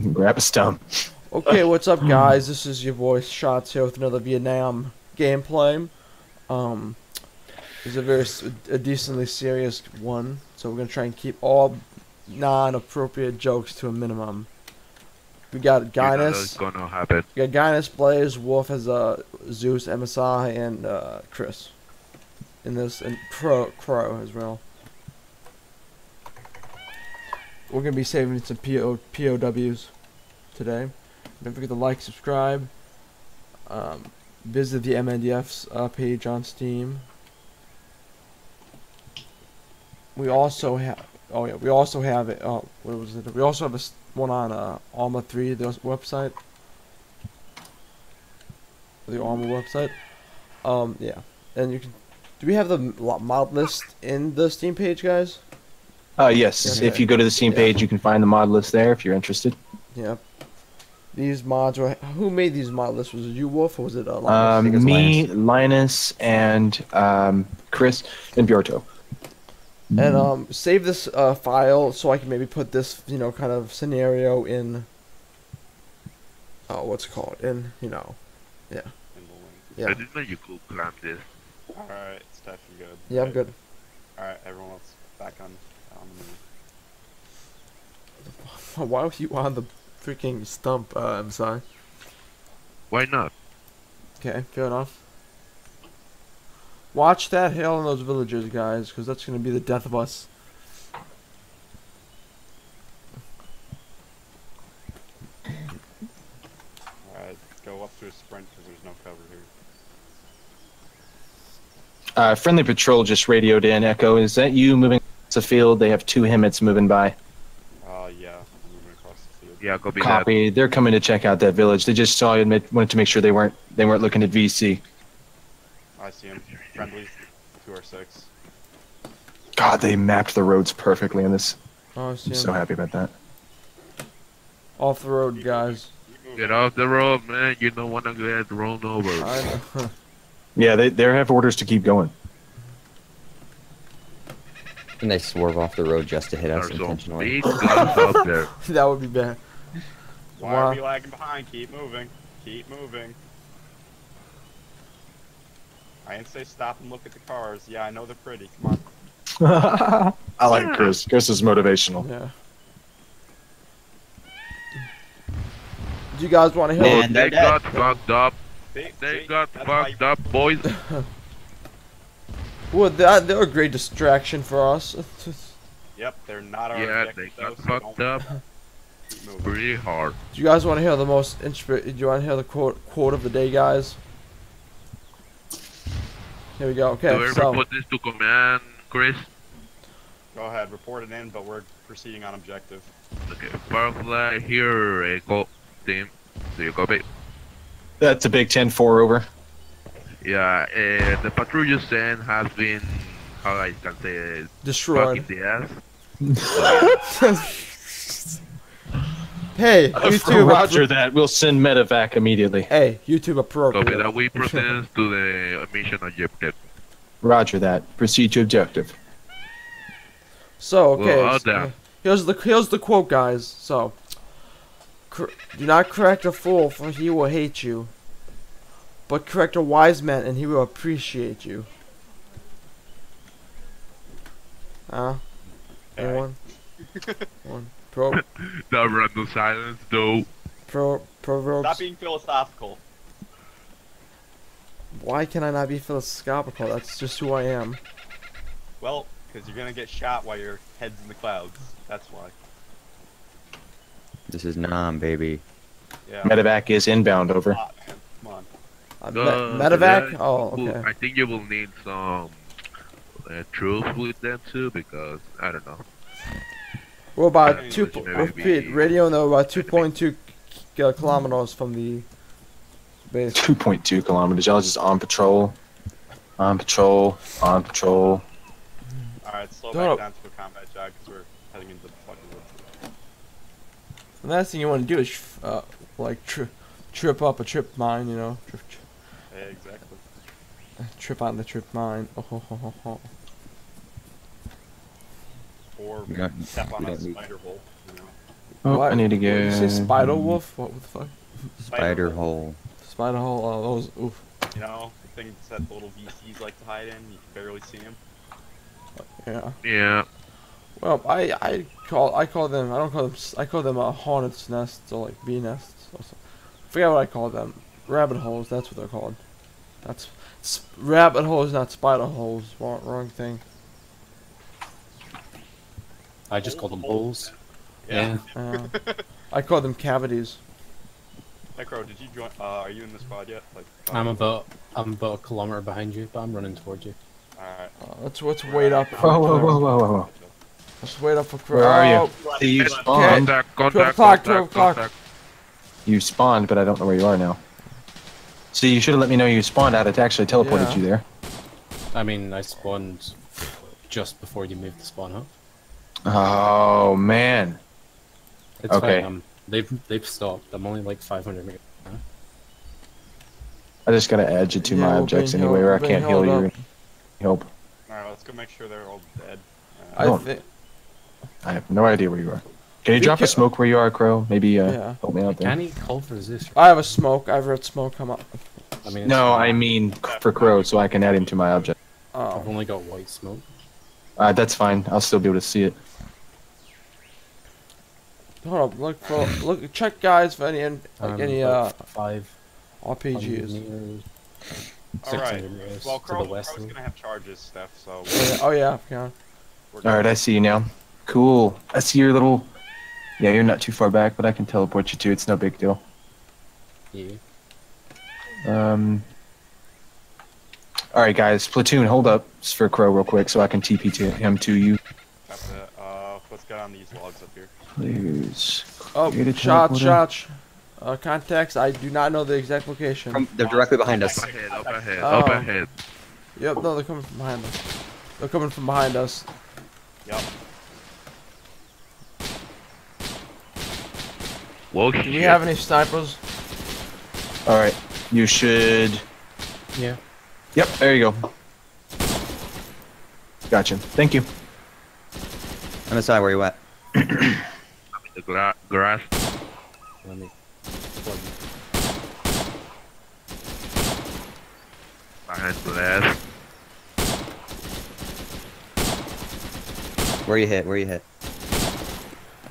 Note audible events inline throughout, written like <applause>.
Grab a stump. Okay, what's up, guys? This is your boy Shots here with another Vietnam gameplay. Um, it's a very a decently serious one, so we're gonna try and keep all non-appropriate jokes to a minimum. We got You know that's gonna happen. we got Gytis, Blaze, Wolf as uh, Zeus, MSI, and uh, Chris in this, and Pro Crow as well. We're gonna be saving some PO, POWs today. Don't forget to like, subscribe. Um, visit the MNDF's uh, page on Steam. We also have. Oh yeah, we also have it. Oh, what was it? We also have a one on uh, Arma Three, the website. The Arma website. Um, yeah, and you can. Do we have the mod list in the Steam page, guys? Uh, yes, Okay. if you go to the Steam Yeah. page, you can find the mod list there if you're interested. Yep. These mods were. Who made these mod lists? Was it you, Wolf, or was it uh, Linus? Um, me, Linus, and um, Chris, and Bjorto. And um, save this uh, file so I can maybe put this, you know, kind of scenario in. Oh, what's it called? In, you know, Yeah. yeah, I didn't know you could climb this. Alright, Steph, you good? yeah, I'm good. Alright, everyone else back on, on the move. <laughs> Why was you on the freaking stump? Uh, I'm sorry. Why not? Okay, fair enough. Watch that hail in those villagers, guys, because that's gonna be the death of us. Alright, go up to a sprint because there's no cover here. Uh, friendly patrol just radioed in. Echo, is that you moving across the field? They have two Himmets moving by. Uh, yeah, I'm moving across the field. Yeah, copy Copy. They're coming to check out that village. They just saw you and wanted to make sure they weren't they weren't looking at VC. I see him. Friendly, 2 or 6. God, they mapped the roads perfectly in this. Oh, I see I'm him. so happy about that. Off the road, guys. Get off the road, man. You don't wanna get run over. I know. <laughs> Yeah, they they have orders to keep going. And they swerve off the road just to hit us There's intentionally. big out there. <laughs> that would be bad. Why Wow. are we lagging behind? Keep moving. Keep moving. I didn't say stop and look at the cars. Yeah, I know they're pretty. Come on. <laughs> I like Chris. Chris is motivational. Yeah. Do you guys want to help? Man, they they're dead. got fucked up. See, They got fucked up, <laughs> boys. Well, that they're a great distraction for us. <laughs> Yep, they're not our yeah, they got so fucked up keep moving. Pretty hard. Do you guys want to hear the most inspir? Do you want to hear the quote quote of the day, guys? Here we go. Do Okay, we so put this to command, Chris? Go ahead, report it in, but we're proceeding on objective. Okay, Firefly here, Echo team. Do you copy? That's a big 10-4 over. Yeah, uh, the patrol you sent has been, how I can say, destroyed. fucking the ass. <laughs> <laughs> <laughs> hey, YouTube. Roger that. We'll send medevac immediately. Hey, YouTube Copy appropriate. that. We proceed to the mission objective. Roger that. Proceed to objective. So okay, Well, so, here's the here's the quote, guys. So, cor- do not correct a fool, for he will hate you. But correct a wise man, and he will appreciate you. Huh? Okay. Anyone? <laughs> One. Pro, <coughs> That random silence, though. pro, proverbs. Stop being philosophical. Why can I not be philosophical? That's just who I am. Well, because you're gonna get shot while your head's in the clouds. That's why. This is Nam, baby. Yeah. Medevac is inbound over. Ah, man, Come on. Uh, me- medevac? yeah, Oh, Well, okay. I think you will need some uh, troops with them too, because I don't know. We're about two. we Repeat. Radio though about two point two kilometers from the base. 2.2 kilometers. Y'all just on patrol. On patrol. On patrol. Alright, slow Don't- back down to a combat jog because we're heading into the fucking woods. The last thing you want to do is uh, like tri- trip up a trip mine, you know, trip, Yeah, exactly. trip on the trip mine. Oh, ho, ho, ho, ho. Or We don't- step on we a don't need- spider hole, you know. Oh, What? I need to What, go. Did you say spider wolf? What the fuck? Spider hole. Spider hole. Oh, those. Oof. You know, the things that the little VCs like to hide in. You can barely see them. Yeah. Yeah. Well, I I call I call them I don't call them s- I call them uh, hornets nests or like bee nests or something. forget what I call them. Rabbit holes. That's what they're called. That's rabbit holes, not spider holes. Wrong, wrong thing. I just call them holes. Yeah. Yeah. <laughs> Uh, <laughs> I call them cavities. Necro, did you join? Uh, are you in the squad yet? Like. I'm about I'm about a kilometer behind you, but I'm running towards you. Alright. Uh, let's let's wait up. Whoa, whoa, whoa, whoa, whoa, whoa. Let's wait up for Crow. Where are you? Oh, See, you Okay. spawned. Contact, Twelve o'clock, twelve o'clock. You spawned, but I don't know where you are now. See, you should have let me know you spawned. I'd have actually teleported Yeah. you there. I mean, I spawned just before you moved the spawn up. Oh man. It's Okay. fine. Um, they've they've stopped. I'm only like 500 meters. now. I just gotta add you to Yeah, my objects anyway, held- where I can't heal you. up. Help. Alright, let's go make sure they're all dead. Uh, I think. I have no idea where you are. Can you drop a smoke where you are, Crow? Maybe uh, Yeah. help me out there. Can he call for resist? I have a smoke. I've heard smoke come up. I mean, No, fine. I mean for Crow, so I can add him to my object. I've Oh. only got white smoke. Uh, that's fine. I'll still be able to see it. Hold up. Look for look. Check guys for any like Um, any uh about five hundred RPGs. Alright. 600 meters Well, to Crow, the west. Crow's of gonna have charges, Steph, so. Oh yeah, oh yeah, yeah. All right, I see you now. Cool. I see your little. Yeah, you're not too far back, but I can teleport you too. It's no big deal. Yeah. Um. All right, guys. Platoon, hold up just for Crow real quick, so I can TP to him to you. That's it. Uh, let's get on these logs up here. Please. Oh, Create a shots, teleporter. shots. Uh, context. I do not know the exact location. From, they're directly behind us. Up ahead, up ahead, Oh. up ahead. Yep, no, they're coming from behind us. They're coming from behind us. Yep. Whoa, Do shit. we have any snipers? All right. You should. Yeah. Yep. There you go. Gotcha. Thank you. MSI, where you at? <clears throat> the gra- grass. Let me plug in. Behind glass. Where you hit? Where you hit?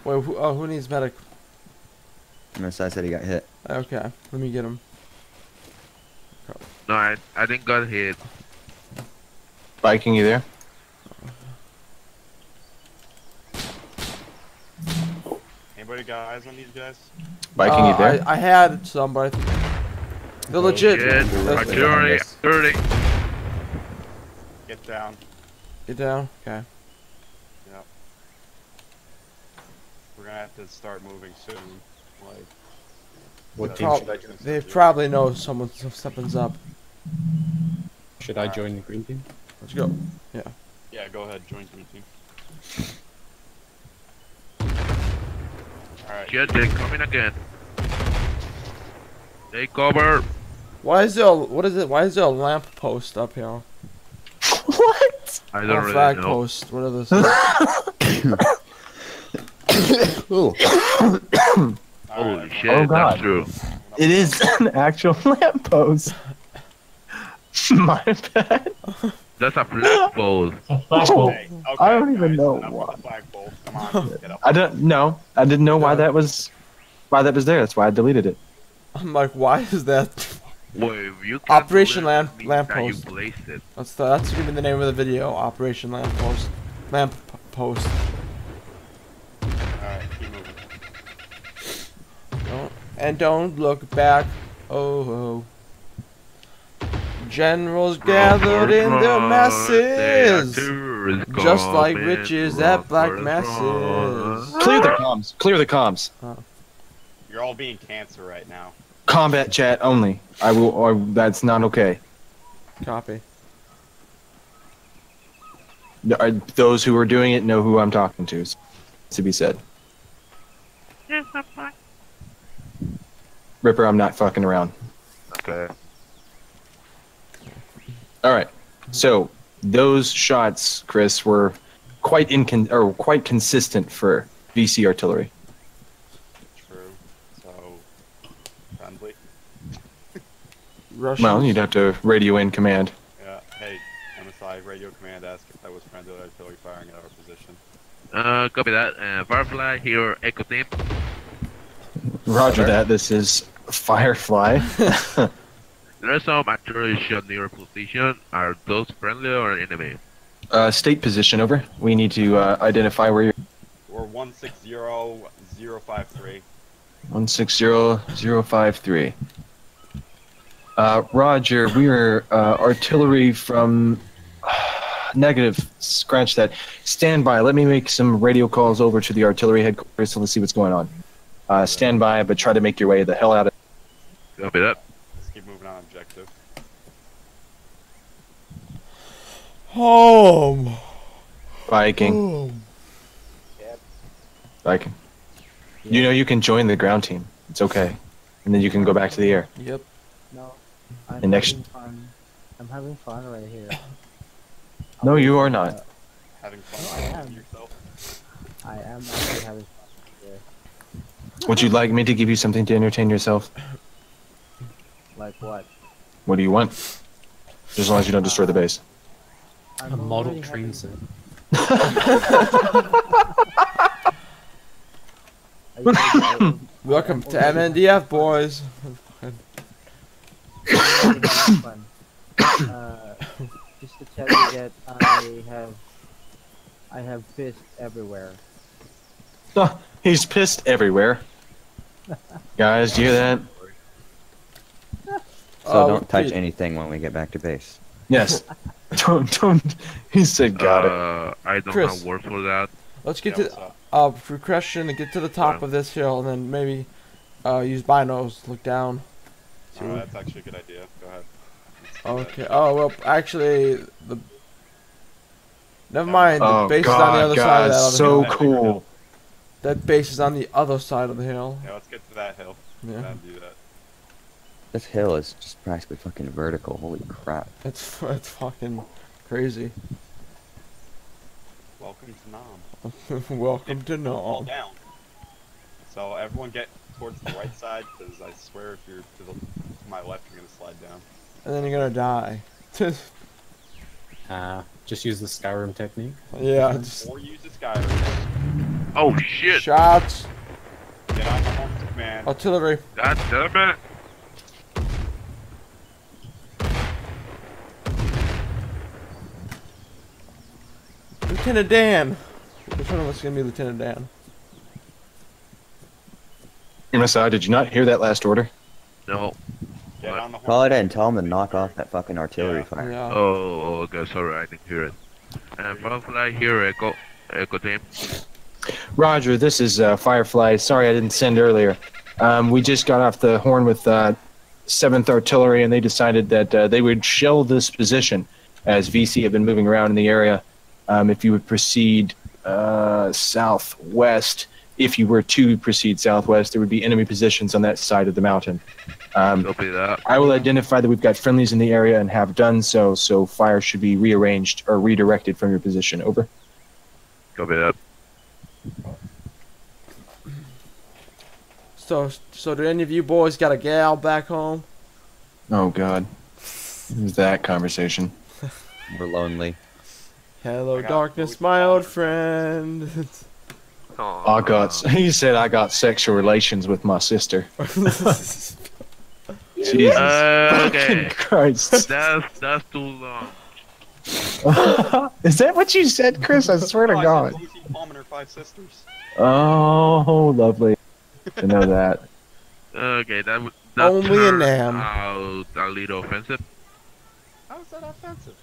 Wait, who, oh, who needs medic? MSI said he got hit. Okay, let me get him. No, I, I didn't got hit. Viking, you there? Anybody got eyes on these guys? Viking, you Uh, there? I, I had some, but I they're legit. Shit, That's- artillery, artillery. Get down. Get down. Okay. Yep. We're gonna have to start moving soon. Like. What team should I join? They probably know someone something's up. Should I join the green team? Let's go. Yeah, Yeah, go ahead, join the green team. Alright. Shit, they're coming again. Take cover. Why is there? A, what is it? Why is there a lamp post up here? <laughs> what? I Or don't a really flag know. post, whatever this <laughs> is. Ooh. Holy shit, Oh, God. true. It is an actual <laughs> lamppost. My bad. That's a flag pole. Hey, okay, I don't even guys, know enough with why. the on. <laughs> I don't know. I didn't know why that was why that was there. That's why I deleted it. I'm like, why is that? Wait, you <laughs> Operation believe Lamp- me Lamppost. That you placed it. That's the, that's gonna be the name of the video. Operation Lamp Post. Lamp Post. Alright, keep moving. Don't, and don't look back. Oh, oh. Generals gathered in their masses. Just like riches at black masses. Clear the comms. Clear the comms. You're all being cancer right now. Combat chat only. I will. Or that's not okay. Copy. No, Those who are doing it know who I'm talking to. s- To be said. Ripper, I'm not fucking around. Okay. All right. So those shots, Chris, were quite incon- or quite consistent for VC artillery. True. So friendly. Well, you'd have to radio in command. Yeah. Hey, MSI, radio command. Ask if that was friendly artillery firing at our position. Uh, copy that. Uh, Firefly here, Echo Team. Roger that. This is Firefly. <laughs> There are some artillery shot near your position. Are those friendly or enemy? uh, state position over. We need to uh, identify where you're. We're 160053. One six zero zero five three. Uh, Roger, we are uh, artillery from negative. Scratch that. Stand by. Let me make some radio calls over to the artillery headquarters and let's see what's going on. Uh, stand by, but try to make your way the hell out of. Copy that. Let's keep moving on objective. Home. Viking. Home. Viking. You know you can join the ground team. It's okay, and then you can go back to the air. Yep. No, I'm And next- having fun. I'm having fun right here. <coughs> No, you are not. Uh, having fun, I fun am. with yourself. I am actually having fun here. Would you like me to give you something to entertain yourself? Like what? What do you want? Just as long as you don't destroy the uh, base. I'm A model train set. I told you I was- <laughs> Welcome to MNDF, boys. I'm already having fun. Uh, just to tell you that I have, I have fish everywhere. Oh, <laughs> he's pissed everywhere. Guys, do you hear that? <laughs> So Uh, don't touch Pete, anything when we get back to base. Yes. <laughs> don't don't. He said, "Got it." uh, I don't Chris. have words for that. Let's get Yeah, to what's up? uh regression and get to the top Yeah. of this hill, and then maybe uh use binos, look down. Oh, what- that's actually a good idea. Go ahead. Let's do that. Okay. Oh well, actually the. Never mind. The Oh base is on the God, other side of that other so hill. cool. That base is on the other side of the hill. Yeah, let's get to that hill. Yeah. And do that. This hill is just practically fucking vertical. Holy crap. It's <laughs> it's fucking crazy. Welcome to Nam. <laughs> Welcome to Fall Nom. down. So everyone get towards the right side, because I swear if you're to, the, to my left, you're gonna slide down. And then you're gonna die. Uh, just use the Skyrim technique. yeah. Just Or use the Skyrim. Oh shit! shots. Get on the home command. Artillery. God damn it! Lieutenant Dan. Which one of us is gonna be Lieutenant Dan? MSI, did you not hear that last order? No. Get on the home Call it in. Tell them to knock off that fucking artillery Yeah. fire. Yeah. Oh, okay, sorry, I didn't hear it. And Firefly here, Echo, Echo Team. Roger, this is uh, Firefly. Sorry I didn't send earlier. Um, we just got off the horn with uh, 7th Artillery, and they decided that uh, they would shell this position as VC have been moving around in the area. Um, if you would proceed uh, southwest, if you were to proceed southwest, there would be enemy positions on that side of the mountain. Um, Copy that. I will identify that we've got friendlies in the area and have done so, so fire should be rearranged or redirected from your position. Over. Copy that. So, so do any of you boys got a gal back home? Oh, God. Who's that conversation? We're lonely. Hello, darkness, my old fathers. friend. I got. He said I got sexual relations with my sister. <laughs> Jesus. Uh, okay. Christ. That's that's too long. <laughs> Is that what you said, Chris? I swear to Oh, God. said Lucy Palm and her five sisters. Oh, lovely to know that. Okay, that would that Only a turned nam. out a little offensive. How is that offensive?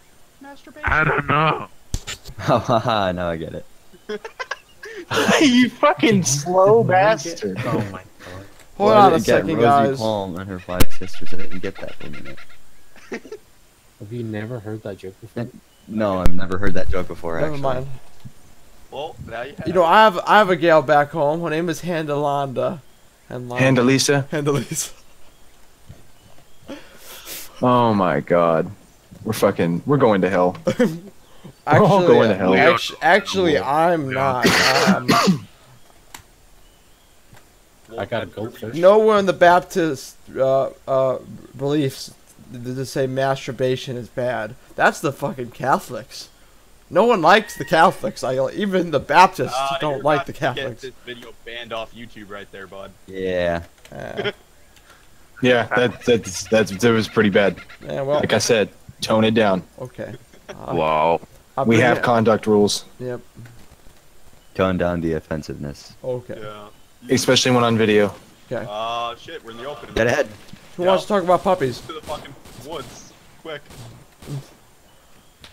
Masturbation. I don't know. Oh, <laughs> haha, now I get it. <laughs> you fucking slow bastard. Oh my god. Hold Why on a it get second, Rosie guys. Palm and her five sisters. I didn't get that for a minute. <laughs> Have you never heard that joke before? No, I've never heard that joke before. Never actually. mind. Well, now you have. You know, I have I have a gal back home. Her name is Handalanda. Handalanda. Handalisa. Handalisa. Oh my God. We're fucking. We're going to hell. Actually, all going to hell. actu- actually, I'm not. <laughs> Um, I got a goldfish. nowhere in the Baptist uh, uh, beliefs th- to say masturbation is bad. That's the fucking Catholics. No one likes the Catholics. I even the Baptists you're don't like about the to Get Catholics. this video banned off YouTube right there, bud. Yeah. Eh, Yeah, that that's that's that was pretty bad. yeah, well, Like I said, tone it down. okay. Uh, Wow. I'll We have it- conduct rules, Yep. Tone down the offensiveness. Okay. Yeah. especially when on video. Okay. Uh, shit, we're in the open. Get ahead. Who wants to talk about puppies? To the fucking woods, quick.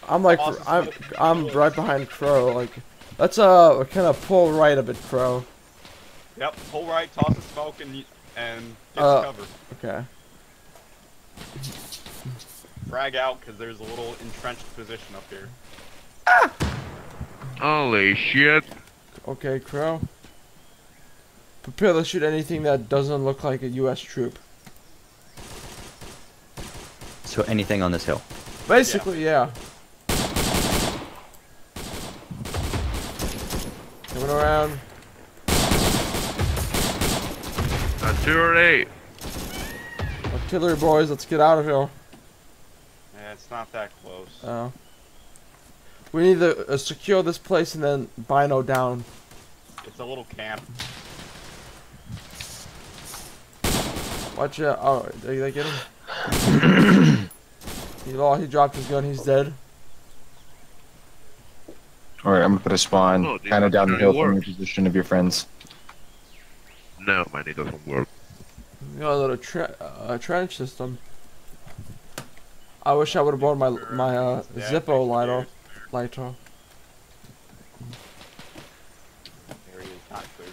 I'm like, Awesome. I'm, I'm right behind Crow. Like, let's uh kind of pull right a bit, Crow. Yep, pull right, toss the smoke, and and get Uh, cover. Okay. Frag out, because there's a little entrenched position up here. Holy shit. Okay, Crow. Prepare to shoot anything that doesn't look like a U.S. troop. So anything on this hill. Basically, yeah. Coming around. A two or eight. Artillery boys, let's get out of here. Yeah, it's not that close. Oh. We need to uh, secure this place and then bino down. It's a little camp. Watch out. Oh, did they get him? <clears throat> he, lost, he dropped his gun, he's dead. All right, I'm gonna put a spawn Oh, kind of down the that hill from your works. position of your friends. No, man, it doesn't work. You got a little tre- uh, trench system. I wish I would have brought my my uh, Yeah, Zippo lighter. There's- Lighter. There he is, not clear.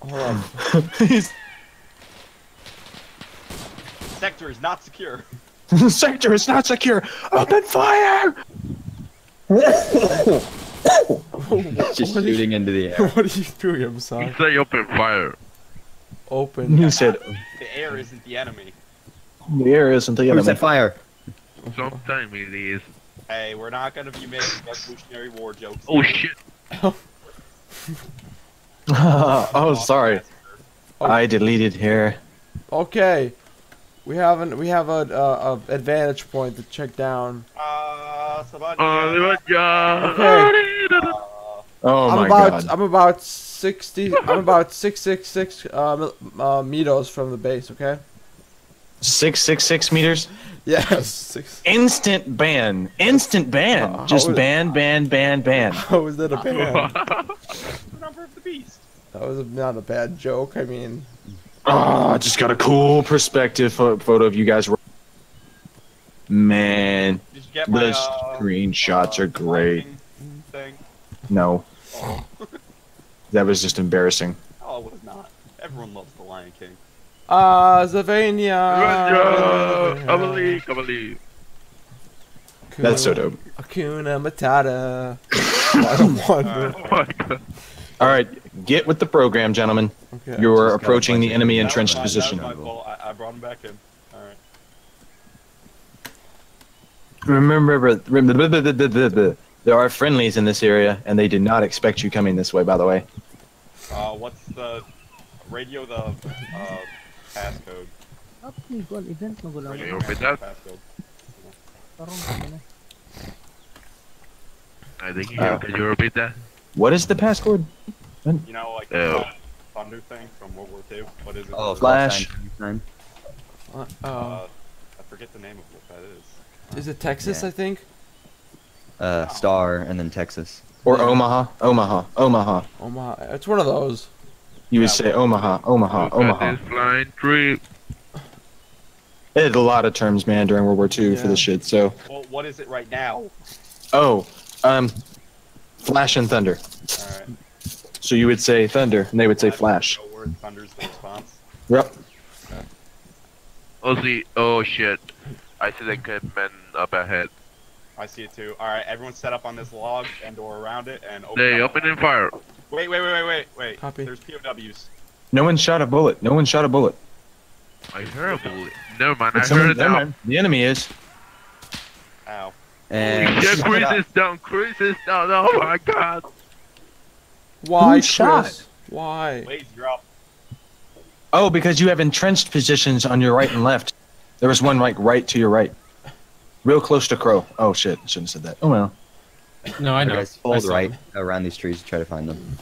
Hold on. <laughs> Sector is not secure. <laughs> sector is not secure. Open fire! <laughs> Just What are you- shooting into the air. what are you doing, I'm He sorry. say open fire. Open. He said, The air isn't the enemy. "The air isn't the enemy. enemy." that fire? Sometimes it is. Hey, we're not gonna be making Revolutionary War jokes. Oh shit. <laughs> oh, sorry. Oh. I deleted here. Okay. We have an we have a, uh, a advantage point to check down. Uh, Sabanya. Oh, yeah. Uh, Oh I'm my about god. I'm about sixty. I'm about six six six uh, uh, meters from the base. Okay. Six six six meters. Yes. Six. Instant ban. Instant ban. Uh, Just how is- ban, ban, ban, ban. <laughs> How was that a bad? <laughs> the number of the beast. That was not a bad joke. I mean, Oh, I just got a cool perspective photo of you guys. Man, Did you get my the uh, screenshots uh, are great. Thing? No, Oh. that was just embarrassing. oh, it was not. Everyone loves the Lion King. Ah, Zavania. I believe, I believe. That's so dope. Hakuna Matata. I don't <laughs> want Alright. Oh my god. All right, get with the program, gentlemen. Okay. You're Just approaching the enemy That entrenched my- position. That was my fault. I, I brought him back in. Alright. Remember, remember, there are friendlies in this area, and they did not expect you coming this way. By the way, Uh, what's the radio? The uh, passcode. Actually, kung event na gula Okay, mo. open that. Passcode. Tarong kami na. I think you Uh, can you repeat that? what is the passcode? You know, like Oh. the thunder thing from World War II. What is it? Oh, Flash. Time. Uh, oh. Uh, I forget the name of what that is. Is it Texas? yeah. I think. Uh, Star and then Texas. Or Yeah. Omaha? Omaha, Omaha. Omaha. It's one of those. You would Yeah, say Omaha, Omaha, Look Omaha. this flying tree. They had a lot of terms, man, during World War II for Yeah. this shit. So, Well, what is it right now? oh, um, Flash and Thunder. Alright. So you would say Thunder, and they would say I don't Flash. know where Thunder's the response. Yep. Oh, see. Oh shit. I see the good men up ahead. I see it too. Alright, everyone set up on this log and or around it and open They up. opening fire. Wait, wait, wait, wait, wait, wait. Copy. There's POWs. No one shot a bullet. No one shot a bullet. I heard a bullet. Never mind. I someone- heard it never mind. The enemy is. Ow. And Yeah, Chris is down. Chris is down. Oh my god. Why, Who shot? Chris? Why? Blaze, you're. Oh, because you have entrenched positions on your right and left. There was one like right to your right, real close to Crow. Oh shit! I shouldn't have said that. Oh well. No, I know. Guys, I hold saw right him. around these trees to try to find them.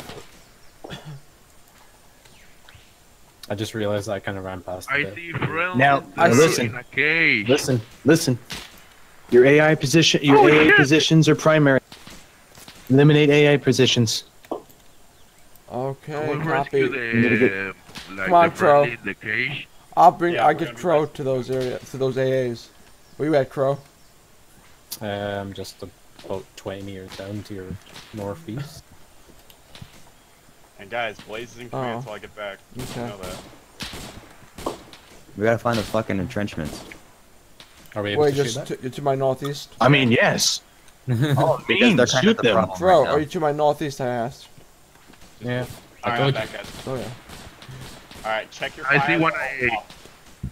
I just realized I kind of ran past. I the- see friends. Now, I listen. a cage. Listen, listen. Your AI position, your Oh, AA shit. positions are primary. Eliminate AI positions. Okay, We'll copy. rescue You need to the, like Come on, Crow. in the cage. I'll bring. Yeah, I we're get gonna Crow to those areas, to those AAs. Where you at, Crow? Um, just about 20 meters down to your northeast. And guys, Blaze is in command Oh. until I get back. You know that. We gotta find the fucking entrenchments. Are we able Wait, to shoot just that? to, you're to my northeast. I mean, yes. <laughs> Oh, Because mean, they're kind shoot of the them. problem Crow, right are you to my northeast? I asked. yeah. I Alright, you. back, guys. Oh yeah. Alright, check your I see fire. one Oh, A.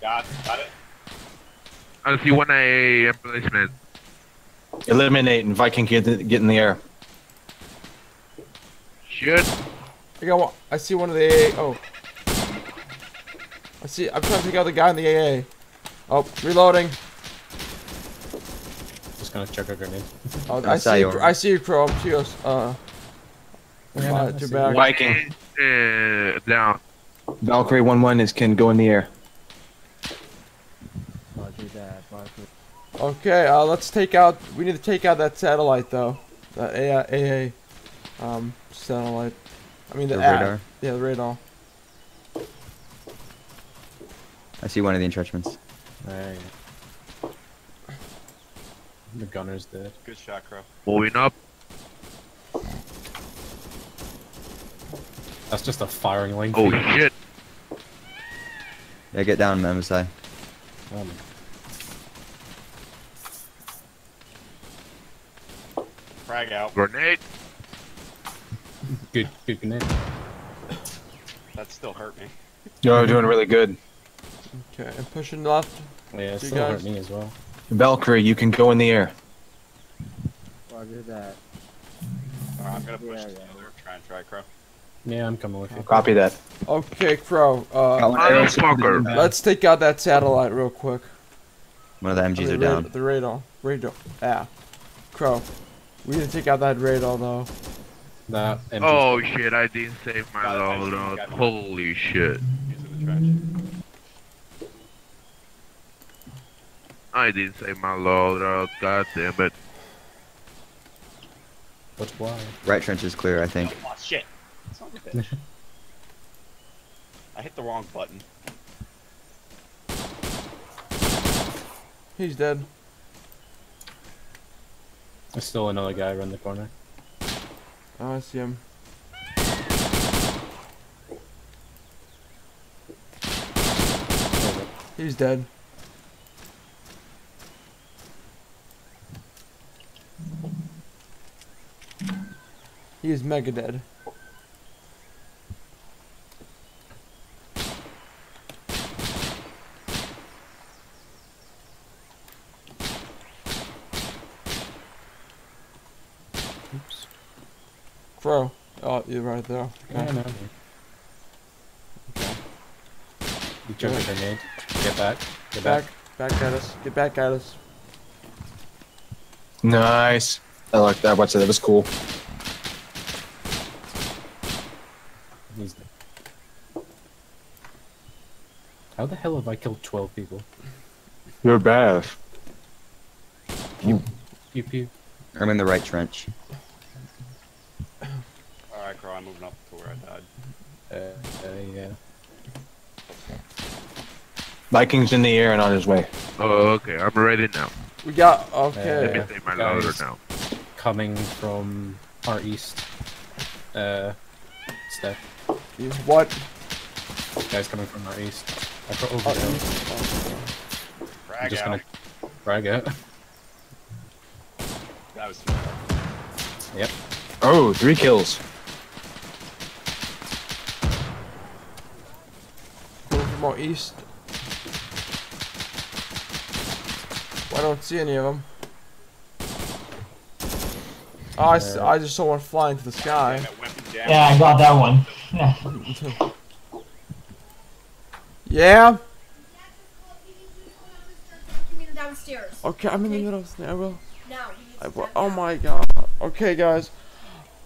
Got, got it? I see one A emplacement. Eliminate and Viking get get in the air. Shit. I got one. I see one of the AA. Oh. I see. I'm trying to take out the guy in the AA. Oh, reloading. Just gonna chuck a grenade. Oh, I I see. you. You, I see you, Crow. I'm to your, uh. Yeah, uh, I to back. Viking. Uh, down. Valkyrie one one is can go in the air. Roger that. Roger. Okay, uh, let's take out. We need to take out that satellite though. That AA, AA um, satellite. I mean the, The A- radar. Yeah, the radar. I see one of the entrenchments. There. The gunner's dead. Good shot, Crow. Moving up. That's just a firing line. Oh shit. Yeah, get down, MSI. Um, Frag out. Grenade. good, good grenade. That still hurt me. You're doing really good. Okay, and pushing left. Yeah, it See you still hurt me as well. Valkyrie, you can go in the air. Roger that. Alright, I'm gonna push Yeah, the yeah. Try and try, Crow. Yeah, I'm coming with you. Copy that. Okay, Crow. Uh, Motherfucker. let's take out that satellite real quick. One of the I MGs mean, are down. The radar. Radar. Yeah. Crow. We need to take out that radar though. That Oh shit, I didn't save my Got it, I see, loadout. Holy shit. He's in the trench. I didn't save my loadout. God damn it. What's why? Right trench is clear, I think. Oh shit. Son of a bitch. I hit the wrong button. He's dead. There's still another guy around the corner. Oh, I see him. He's dead. He is mega dead. Crow. Oh, you're right there. Yeah, Okay. You chuck a grenade. Get back. Get Back, back. back at us. Get back at us. Nice. I like that. What's that? That was cool. He's dead. How the hell have I killed 12 people? You're bad. Pew pew. I'm in the right trench. Alright, Crow, I'm moving up I died. Uh, uh, yeah. Viking's in the air and on his way. Oh, okay, I'm ready now. We got. Let Okay. me Yeah. save my Guys. loader now. Coming from our east. Uh, step. You- What? Guys coming from our east. I put over Oh, there. you- I'm just out. gonna frag out. That was too far. Yep. Oh, three kills. Coming from our east. I don't see any of them. Oh, I, s- I just saw one fly into the sky. Damn it, weapon down. Yeah, I got that one. <laughs> Yeah? upstairs. Okay, I'm in the middle. I will. Now we need I will. Oh my god. Okay, guys.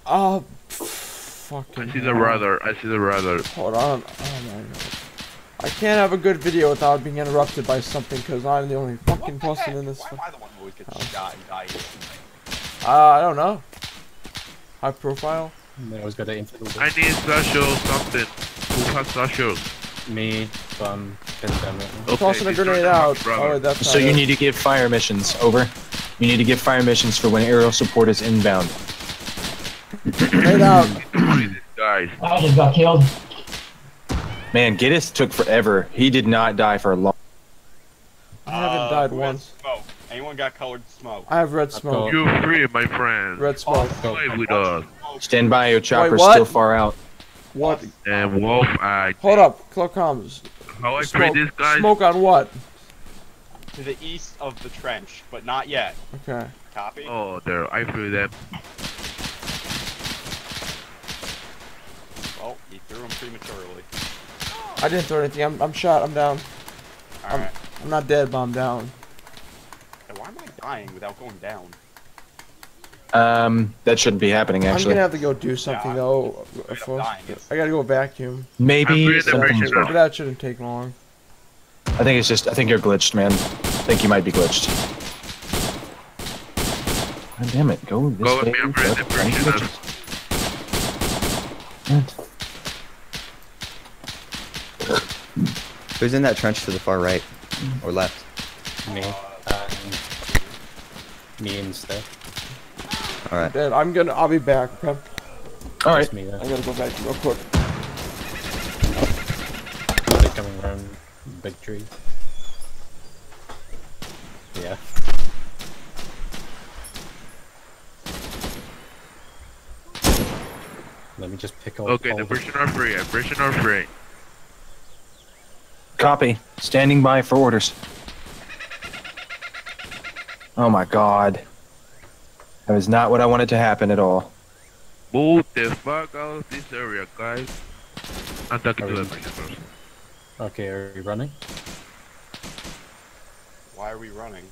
Uh, fucking. I see the brother. I see the brother. Hold on. Oh my god. I can't have a good video without being interrupted by something because I'm the only fucking the person heck? in this. Why am I the one who always gets house. shot and dies? Uh, I don't know. High profile. I was gonna infiltrate I need special something. Who has social? me from pandemic. I'm tossing a grenade out. Oh, wait, that's So you it. need to give fire missions. Over. You need to give fire missions for when aerial support is inbound. grenade out. Guys, I just got killed. Man, Gytis took forever. He did not die for a long. I haven't Uh, died once. Smoke. Anyone got colored smoke? I have red smoke. you free, my friend. Red smoke. Play with us. Stand by, your chopper's what? still far out. What? And Wolf Eye. Hold up. Cloak comms. How I Smoke. this guy? Smoke on what? To the east of the trench, but not yet. Okay. Copy? Oh, there. I threw them. Oh, he threw him prematurely. I didn't throw anything. I'm, I'm shot. I'm down. Alright. I'm not dead, but I'm down. Why am I dying without going down? Um, that shouldn't be happening actually. I'm actually. gonna have to go do something Yeah, though. for- I gotta go vacuum. Maybe something's wrong. But that shouldn't take long. I think it's just. I think you're glitched, man. I think you might be glitched. God damn it! Go this Go with way. me, I'm Go. I'm free, Find you know. glitches. What? Who's in that trench to the far right mm-hmm. or left? Me. Uh, and me instead. All right. Dead. I'm gonna. I'll be back. Okay. All right. Just me then. I gotta go back real quick. They're coming around big tree? Yeah. Let me just pick up Okay, the all the the person are free. The person are free. Copy. Standing by for orders. Oh my god. That was not what I wanted to happen at all. Move the fuck out of this area, guys. I'm talking to the we- prisoners. Okay, are you running? Why are we running?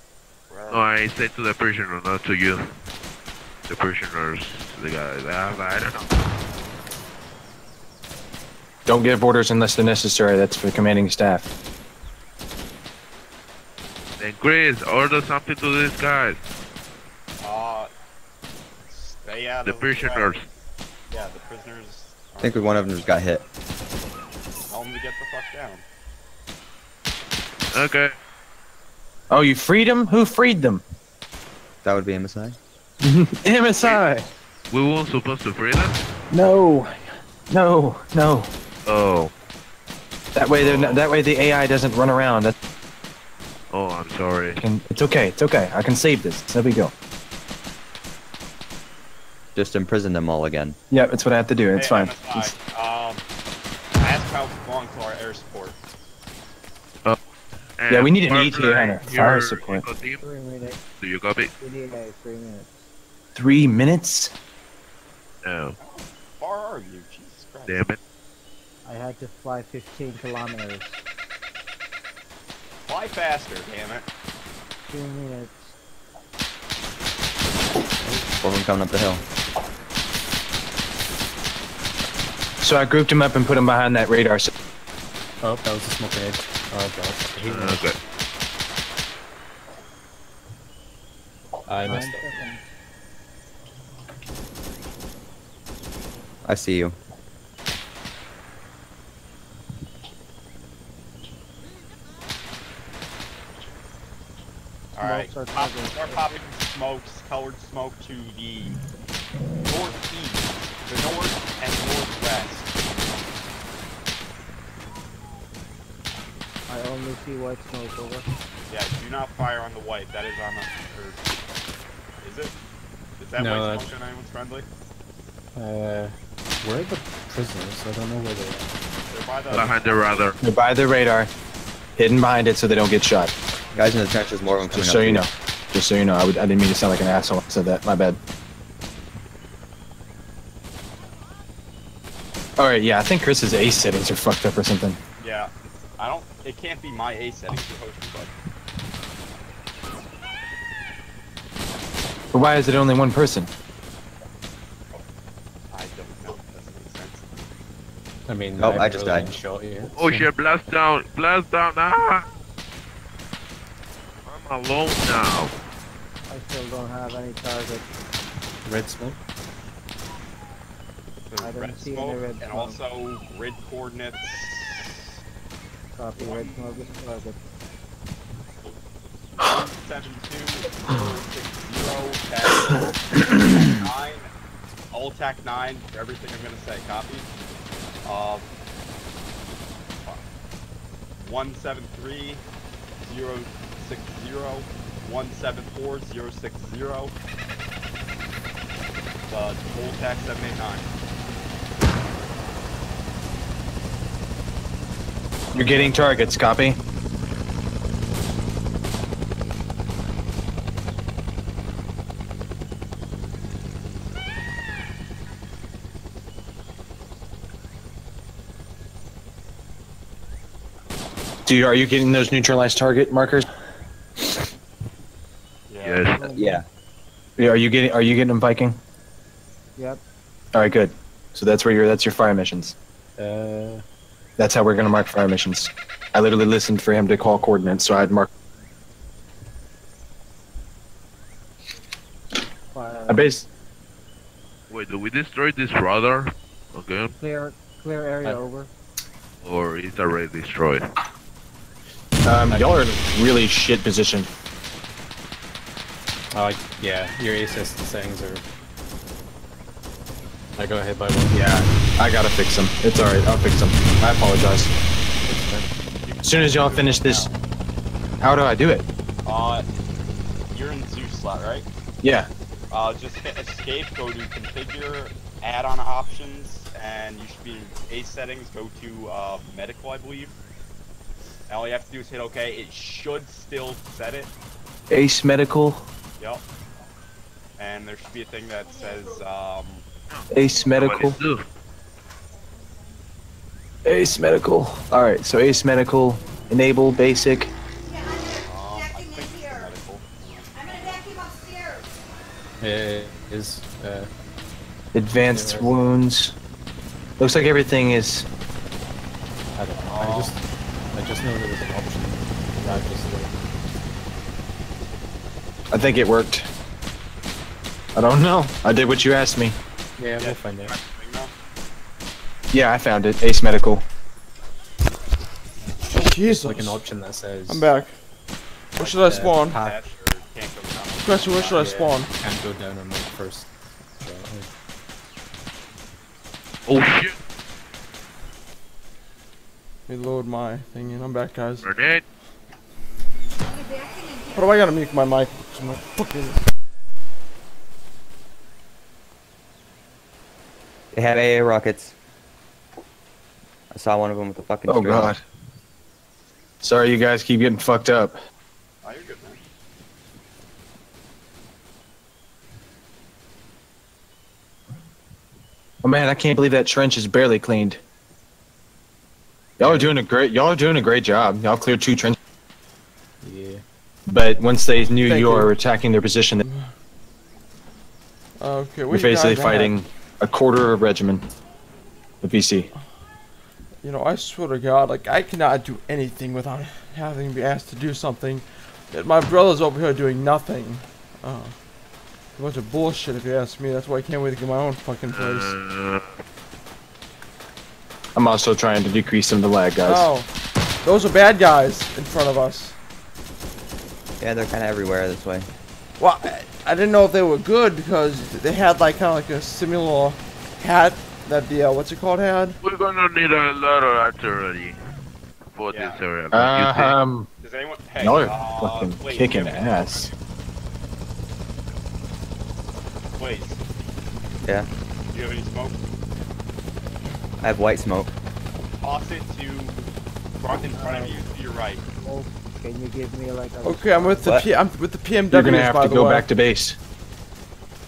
Where are No, I said to the prisoner, not to you. The prisoners, the guys. I, I don't know. Don't give orders unless they're necessary. That's for the commanding staff. Then Chris, order something to these guys. Uh, stay out The of the prisoners. Yeah, the prisoners. I think one of them just got hit. Tell them to get the fuck down. Okay. Oh, you freed them? Who freed them? That would be MSI. <laughs> MSI. We weren't supposed to free them? No. No. No. Oh. That way, they're not, that way the AI doesn't run around. That Oh, I'm sorry. can, it's okay. It's okay. I can save this. There we go. Just imprison them all again. Yeah, that's what I have to do. It's Hey, fine. MSI, um, ask how it belong to our air support. Yeah, we need an And ETA on our fire support. Three minutes. Do you copy? We need uh, three minutes. Three minutes? No. How far are you? Jesus Christ. Damn it. I had to fly 15 kilometers. Fly faster, damn it. Two minutes. Four of them coming up the hill. So I grouped him up and put him behind that radar. s- Oh, that was a smoke grenade. Oh god. Uh, I hate when- Okay. I Nine messed up. I see you. Alright, Smokes are pop, covered. start popping smokes, colored smoke to the northeast, the north and northwest. I only see white smoke over. Yeah, do not fire on the white. That is on the. Is it? Is that No, white that's- smoke on anyone's friendly? Uh, where are the prisoners? I don't know where they are. They're by the. Behind the radar. They're by the radar, hidden behind it so they don't get shot. Guys in the trenches, more of them coming Just so to you know. Just so you know. I, would, I didn't mean to sound like an asshole. when I said that. My bad. Alright, yeah, I think Chris's ACE settings are fucked up or something. Yeah. I don't. It can't be my A settings supposed to, but. But why is it only one person? I don't know. Doesn't make sense. I mean, Oh, haven't I just really died. been Shot Oh shit, blast down, blast down, ah! I'm alone now. I still don't have any target. Red smoke. There's I don't red see any smoke red and smoke. also red coordinates. Copy, red smoke is target. Seven two six zero nine. <coughs> All tac nine for everything I'm gonna say. Copy. Uh, one seven three zero six zero one seven four zero six zero. Uh, eight nine. You're getting targets, copy? Do are you getting those neutralized target markers? Yes. Yeah. Yeah, Are you getting are you getting them Viking? Yep. All right, good. So that's where your that's your fire missions. Uh, That's how we're gonna mark fire missions. I literally listened for him to call coordinates, so I'd mark. Fire. I base. Wait, do we destroy this radar Okay. Clear, clear area I- over. Or is it already destroyed? Um, y'all are in a really shit position. Oh, yeah, your assist settings are. I go ahead by one. Yeah, I gotta fix them. It's alright, I'll fix them. I apologize. As soon as y'all finish this, how do I do it? Uh, you're in Zeus slot, right? Yeah. Uh, just hit escape, go to configure, add-on options, and you should be in A settings, go to uh, medical, I believe. And all you have to do is hit OK. It should still set it. ACE Medical. Yep. And there should be a thing that says, um, ACE Medical. What it do? ACE Medical. Alright, so ACE Medical, enable basic. um I think it's the medical. I'm gonna vacuum upstairs. It is. Uh, Advanced Yeah. wounds. Looks like everything is. I don't know. I just. I just know there was an option. That just. I think it worked. I don't know. I did what you asked me. Yeah, Yeah, we'll find out. Yeah, I found it. ACE Medical. Jesus. Like an option that says. I'm back. Where should I spawn? path- Dash or can't go down. Question, where should I spawn? Can't go down on my first. Oh shit, Reload my thing and I'm back, guys. grenade. I'm gonna vacuum in here. What do I gotta mute my mic? It's my fucking. They have AA rockets. I saw one of them with a fucking. Oh god. Sorry you guys keep getting fucked up. Oh, you're good, man. Oh man, I can't believe that trench is barely cleaned. Y'all are doing a great y'all are doing a great job. Y'all cleared two trenches. But once they knew Thank you you. were attacking their position, Okay, we're basically fighting a quarter of a regiment of VC. You know, I swear to God, like I cannot do anything without having to be asked to do something. Yet My brother's over here doing nothing. Uh, a bunch of bullshit, if you ask me. That's why I can't wait to get my own fucking place. I'm also trying to decrease some of the lag, guys. Oh, those are bad guys in front of us. Yeah, they're kind of everywhere this way. Well, I, I didn't know if they were good because they had like kind of like a similar hat that the uh, what's it called had. we're gonna need a lot of artillery for Yeah. this area. What do you think? um, Does anyone? Hey, y'all uh, fucking please, kicking ass. Please. Yeah. Do you have any smoke? I have white smoke. Toss it to front in front of you, to your right. Can you give me like a... Okay, I'm with the What? P- I'm with the PMWs You're gonna have by to go way. back to base.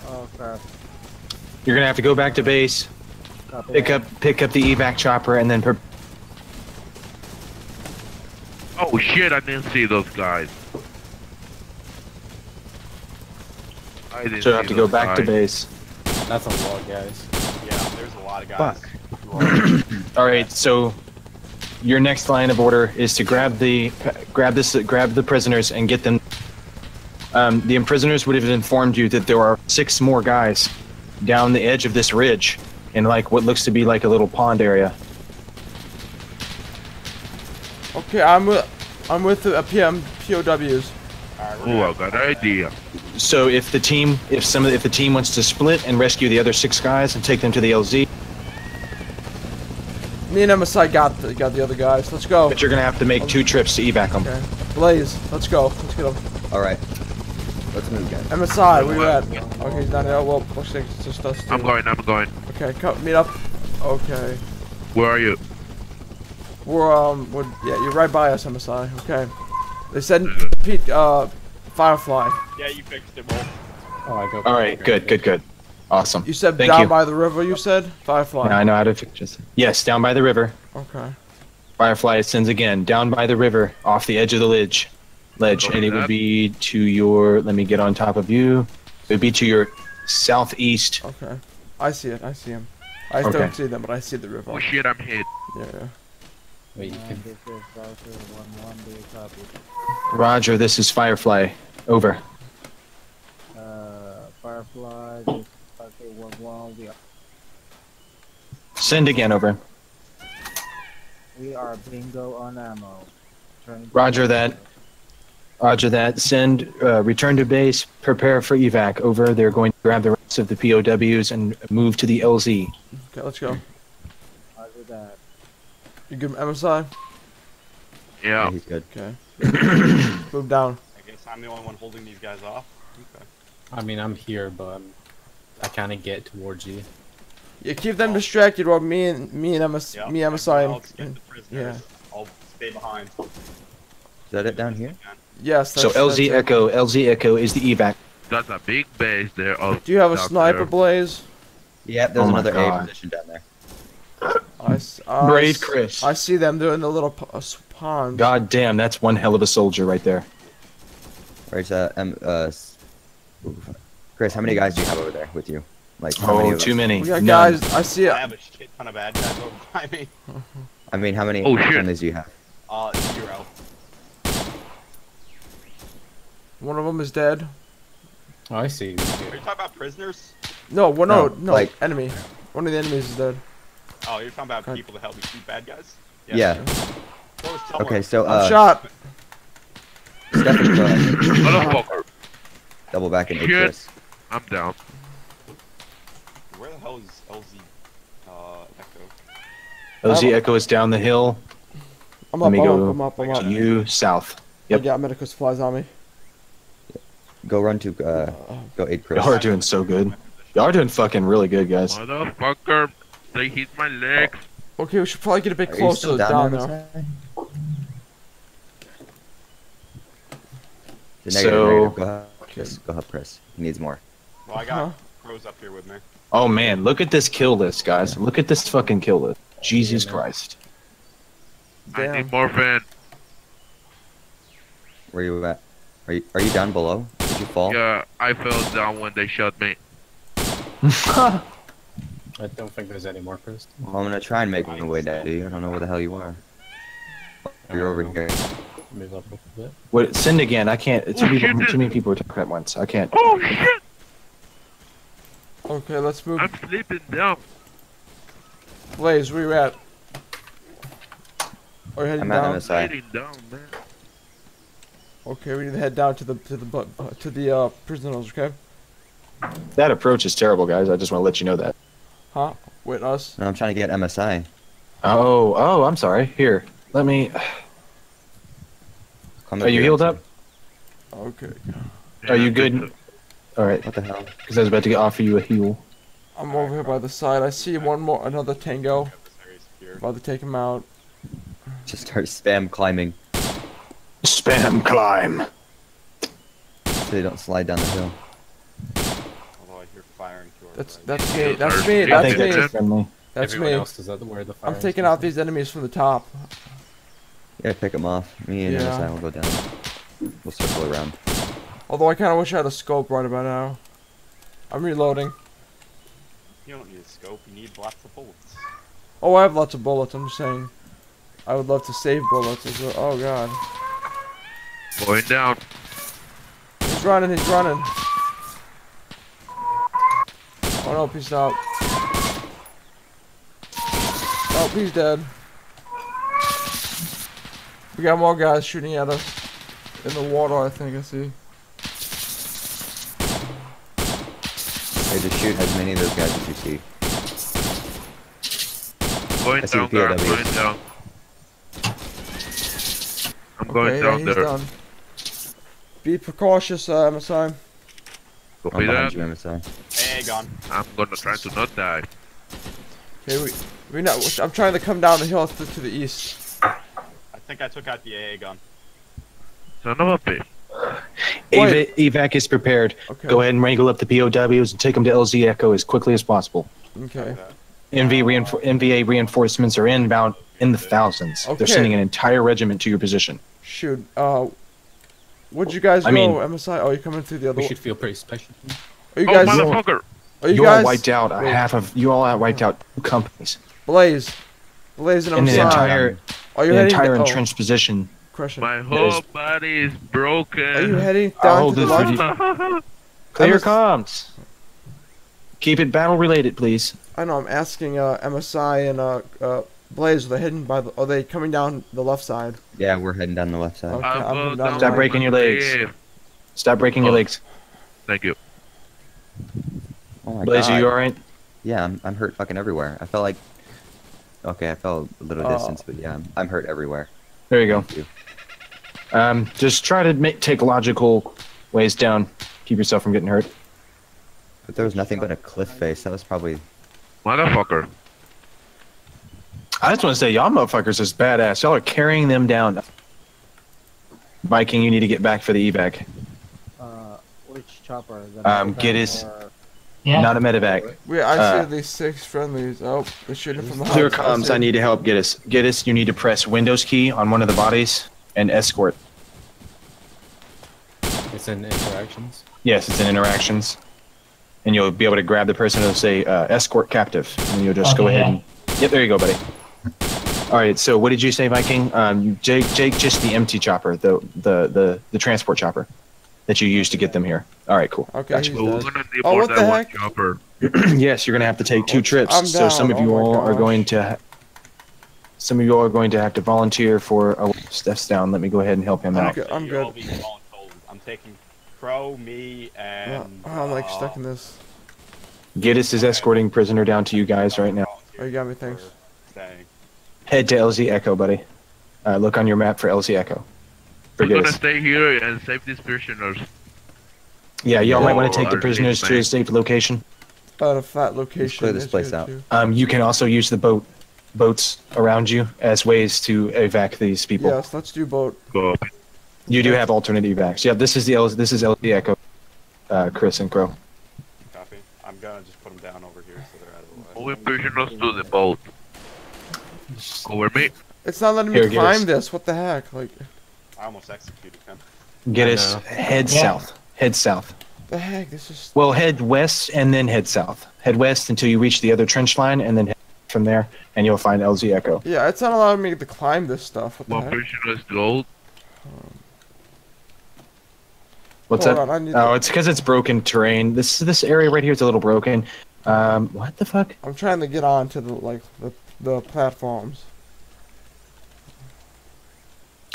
Oh, crap. You're gonna have to go back to base, Copy pick that. up pick up the evac chopper, and then. Pre- Oh shit, I didn't see those guys. I I didn't So you have see to go those back to base. That's a lot, guys. Yeah, there's a lot of guys. Fuck. <coughs> All right, so your next line of order is to grab the grab this grab the prisoners and get them. Um, the prisoners would have informed you that there are six more guys down the edge of this ridge in like what looks to be like a little pond area. Okay, I'm with I'm with the uh, PM POWs. Alright, we're Oh, I good. got an idea. So if the team if some of if the team wants to split and rescue the other six guys and take them to the LZ, Me and MSI got the, got the other guys. Let's go. but you're gonna have to make two trips to evac them. Okay. Blaze, let's go. Let's get him. All right. Let's move, guys. MSI, where you at? Okay, he's down there. Well, looks like it's just us two. I'm going, I'm going. Okay, come meet up. Okay. Where are you? We're um, we're, yeah, you're right by us, MSI. Okay. They said Pete, uh, Firefly. Yeah, you fixed it, Wolf. Oh, I go. All right, good, good, good, awesome. You said Thank down you. by the river. You said Firefly. Now I know how to fix this. Yes, down by the river. Okay. Firefly ascends again, down by the river, off the edge of the ledge. Ledge, and it would be to your. Let me get on top of you. It would be to your southeast. Okay. I see it. I see him. I Okay. don't see them, but I see the river. Oh shit, I'm hit. Yeah. Wait, you can. this is Valkyrie 1-1, do you copy? Roger, this is Firefly. Over. Uh, Firefly, this is 1-1, we are, Send again. Over. we are bingo on ammo. Trying Roger that. Roger that. Send. Uh, return to base. Prepare for evac. Over. They're going to grab the rest of the POWs and move to the LZ. Okay, let's go. Roger that. You give good, MSI? Yeah, Yeah. he's good. Okay. <coughs> Move down. I guess I'm the only one holding these guys off. Okay. I mean, I'm here, but I'm, I kind of get towards you. Yeah, keep them distracted while me and me and Emma, Yeah. me MSI I'll and, just get and the prisoners. I'll stay behind. Is that it down here? yes. So LZ that's it. Echo. LZ Echo is the evac. That's a big base there. Of Do you have a sniper, there. Blaze? Yeah, there's Oh my another A position down there. I, s- I Braid s- Chris. I see them. They're in the little p- uh, pond. God damn, that's one hell of a soldier right there. Where's uh, um, uh, s- ooh, Chris? How many guys do you have over there with you? Like, how Oh, of too many. We got None. guys. I see I it. have a shit ton of bad guys over by me. I mean, how many Oh, shit. friendlies do you have? Uh, zero. One of them is dead. Oh, I see. Are you talking about prisoners? No, one, no, No, no, like- enemy. One of the enemies is dead. Oh, you're talking about Okay. people to help me shoot bad guys? Yeah. Throw his teller. Okay, so I'm uh, shot. Stefan, go ahead. Double back and hit Shit. Chris. I'm down. Where the hell is LZ? Uh, Echo. LZ Echo is down the hill. I'm Let up. me I'm go up. I'm up. I'm to up. you south. I Yep. got medical supplies on me. Go run to uh, go aid Chris. Y'all are doing so good. Y'all are doing fucking really good, guys. Motherfucker. They hit my legs. Okay, we should probably get a bit Are closer still down, down, there. there? The So- negative, negative. Go help Chris. Go help Chris. He needs more. Well, I Huh? got pros up here with me. Oh man, look at this kill list, guys. Look at this fucking kill list. Jesus man. Christ. I Damn. need morphine. Where you at? Are you are you down below? Did you fall? Yeah, I fell down when they shot me. <laughs> I don't think there's any more Chris. Well, I'm gonna try and make my way down to you. I don't know where the hell you are. You're over here. Move up a bit. What? Send again. I can't. Too, Oh, people, too many people are talking at once. I can't. Oh shit! Okay, let's move. I'm sleeping down. Blaze, where you at? Are you heading I'm at down? MSI. Sitting down, man. Okay, we need to head down to the to the uh, to the uh, prisoners. Okay. That approach is terrible, guys. I just want to let you know that. Huh? Wait, us. No, I'm trying to get MSI. Oh, oh, I'm sorry. Here, let me. Come Are you healed up? Okay. Are you Yeah, good? All right, What the hell? because I was about to offer you a heal. I'm over here by the side. I see one more, another tango. Got this area secured. About to take him out. Just start spam climbing Spam climb. so they don't slide down the hill. Although I hear firing to That's that's me. That's me. That's me. that's just friendly. That's Everyone me. else is where the I'm taking out these enemies from the top. Yeah, pick them off. Me and Yeah. MSI will go down. We'll circle around. Although I kind of wish I had a scope right about now. I'm reloading. You don't need a scope. You need lots of bullets. Oh, I have lots of bullets. I'm just saying. I would love to save bullets as well. Oh god. Going down. He's running, he's running. Oh no, he's out. Oh, he's dead. We got more guys shooting at us. In the water, I think I see. Hey, just shoot as many of those guys as you see. Going I see down the there. POWs. Going down. I'm going Okay, yeah, down he's there. done. Be precautious, uh, MSI. I'm Copy that. you, MSI. Hey, gun. I'm gonna try to not die. Okay, we, we not, I'm trying to come down the hill to, to the east. I think I took out the AA gun. Son of a bitch. Eva, evac is prepared. Okay. Go ahead and wrangle up the POWs and take them to LZ Echo as quickly as possible. Okay. NV reinfor- NVA reinforcements are inbound in the thousands. Okay. They're sending an entire regiment to your position. Shoot. Uh, where'd you guys I go, mean- MSI? Oh, you're coming through the other We should feel pretty special. Are you Oh, guys? motherfucker! Are you You, guys? all wiped out a wait. half of. You all out wiped out two companies. Blaze. Blaze and And the MSI. entire, Are you the heading? entire oh, entrenched position. Crushing. My is- whole body is broken. Are you heading I'll down hold to the this left? video. <laughs> Clear your MS comms. Keep it battle related, please. I know. I'm asking uh, MSI and uh, uh, Blaze. Are they heading by? The, are they coming down the left side? Yeah, we're heading down the left side. Okay, I'm I'm down down Stop breaking your legs. Yeah. Stop breaking your Oh. legs. Thank you. Oh my Blaze, god. are you alright? Yeah, I'm, I'm hurt fucking everywhere. I felt like. Okay, I fell a little Oh. distance, but yeah, I'm, I'm hurt everywhere. There you go. Thank you. Um, just try to make, take logical ways down. Keep yourself from getting hurt. But there was nothing but a cliff face. That was probably. Motherfucker. I just want to say, y'all motherfuckers is badass. Y'all are carrying them down. Viking, you need to get back for the evac. Uh, which chopper? The Um, medevac get his- or- Not a medevac. We I Uh, see at least six friendlies. Oh, they're shooting from the Clear heights. comms. see. I need to help get us. Get us. You need to press Windows key on one of the bodies and escort. It's in interactions. Yes, it's in interactions, and you'll be able to grab the person and say uh, escort captive, and you'll just go Okay, ahead and. Yep, there you go, buddy. All right. So, what did you say, Viking? Um, Jake, Jake, just the empty chopper, the the the the transport chopper that you used to get them here. All right, cool. Okay, Gotcha. he's Well, we're dead. gonna Oh, what the heck? <clears throat> yes, you're gonna have to take two trips. I'm so some of you Oh my all are going to. Ha- some of you all are going to have to volunteer for a steps down. Let me go ahead and help him I'm out. good. I'm You'll good. be voluntold. I'm taking Qrow, me, Oh, and. I'm like uh, stuck in this. Gytis is escorting prisoner down to you guys right now. Oh, you got me. Thanks. Head to LZ Echo, buddy. Uh, look on your map for LZ Echo. For We're gonna stay here and save these prisoners. Yeah, y'all might want Oh, to take the prisoners to a safe location. At a flat location. clear this place out. too. Um, you can also use the boat boats around you as ways to evac these people. Yes, let's do boat. Copy. You do have alternate evacs. Yeah, this is the L- this is LZ Echo. Uh, Chris and Qrow. Copy. I'm gonna just put them down over here so they're out of the way. We Moving prisoners to the boat. Cover me. It's not letting me Here, climb this. What the heck? Like, I almost executed him. Get us head Yeah. south. Head south. the heck? This is. Well, head west and then head south. Head west until you reach the other trench line, and then head from there, and you'll find LZ Echo. Yeah, it's not allowing me to climb this stuff. What the One heck? prisoner is gold. What's Hold that? on, I need Oh, to- it's because it's broken terrain. This this area right here is a little broken. Um, what the fuck? I'm trying to get on to the like the the platforms.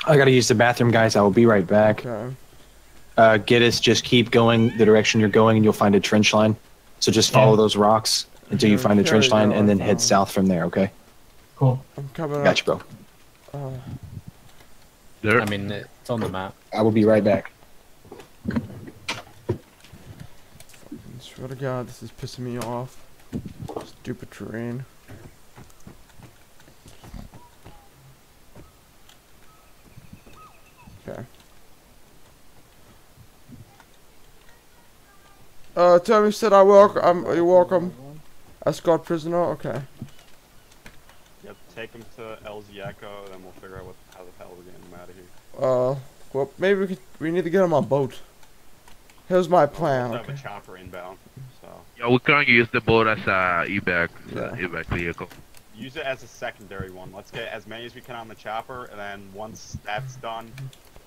I gotta use the bathroom, guys. I will be right back. Okay. Uh, get us. Just keep going the direction you're going, and you'll find a trench line. So just follow Yeah. those rocks until you find the trench line, and then head south from there. Okay? Cool. I'm coming Gotcha, bro. Uh, There. I mean, it's on the map. I will be right back. swear to God, this is pissing me off. Stupid terrain. Okay. Uh, Tommy said I welcome. I'm. You're welcome. Escort prisoner. Okay. Yep, take him to LZ Echo, then we'll figure out what, how the hell we're getting him out of here. Uh, well, maybe we could. We need to get him on boat. Here's my We plan. also have Okay. a chopper inbound, so Yeah, we can use the boat as a evac, Yeah. evac vehicle. Use it as a secondary one. Let's get as many as we can on the chopper, and then once that's done,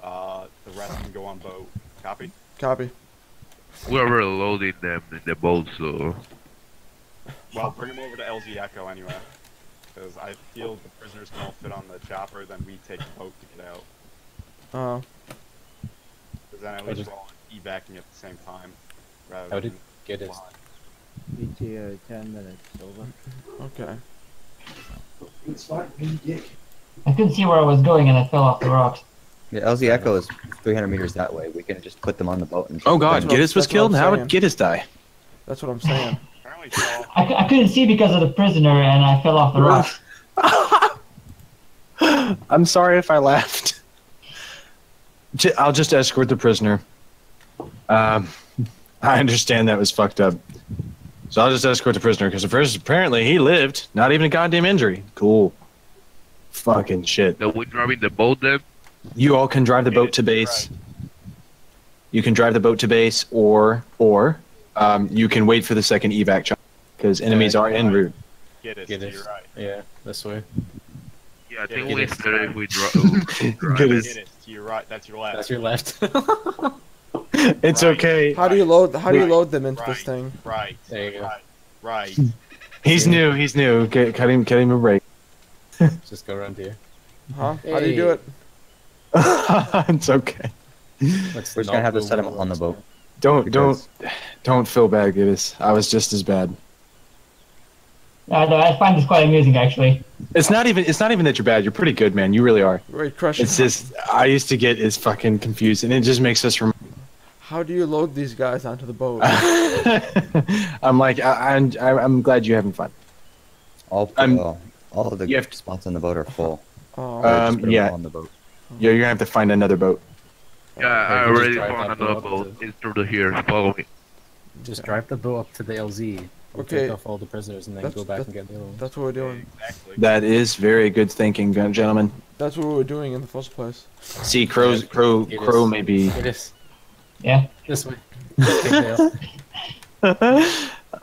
uh, the rest can go on boat. Copy. Copy. We're loading them in the boat, so Well, bring them over to LZ Echo anyway, because I feel the prisoners can all fit on the chopper. Then we take the boat to get out. Uh, Because then at I least we're all evacuating at the same time, rather How did than get it? ETA uh, 10 minutes, over. okay. I couldn't see where I was going and I fell off the rocks. Yeah, LZ Echo is 300 meters that way. We can just put them on the boat and. Oh God, That's Gytis was killed. How saying. did Gytis die? That's what I'm <laughs> saying. Apparently Saul. I, I couldn't see because of the prisoner and I fell off the rocks. <laughs> I'm sorry if I laughed. I'll just escort the prisoner. Um, I understand that was fucked up. So I'll just escort the prisoner because the prisoner apparently he lived, not even a goddamn injury. Cool. Fucking shit. then we're driving the boat then. You all can drive the boat to base. You can drive the boat to base, or or um, you can wait for the second evac chopper because enemies are en route. Get it. Get to it. your right. Yeah, this way. Yeah, I think Yeah, we it is. better if we dri- <laughs> Get it. it. Get it. To your right. That's your left. That's your left. <laughs> <laughs> It's Right. okay. How do you load? How do you load them into this thing? Right. There you go. Right. Right. He's new. He's new. Get, cut him. Cut him a break. Just go around here. Huh? How do you do it? it's okay. Let's We're just gonna have to set him on the this boat. Way. Don't don't don't feel bad, Gytis. I was just as bad. Uh, no, I find this quite amusing actually. It's not even it's not even that you're bad. You're pretty good, man. You really are. Wait, crush. It's just I used to get is fucking confused, and it just makes us. Rem- How do you load these guys onto the boat? <laughs> I'm like I, I'm I'm I'm glad you're having fun. All, I'm- uh, all of the You to- spots on the boat are full. Oh, Um, put 'em yeah. On the boat. You're gonna have to find another boat. Yeah, I already found that another boat boat. to- It's through the here. Follow me. Just drive the boat up to the LZ. We'll Okay. Take off all the prisoners and then That's- go back that- and get the other one. that's what we're doing. Exactly. That is very good thinking, gentlemen. That's what we were doing in the first place. See, crows, crow, It crow, maybe. It is. Yeah. This way. Pigtail. <laughs>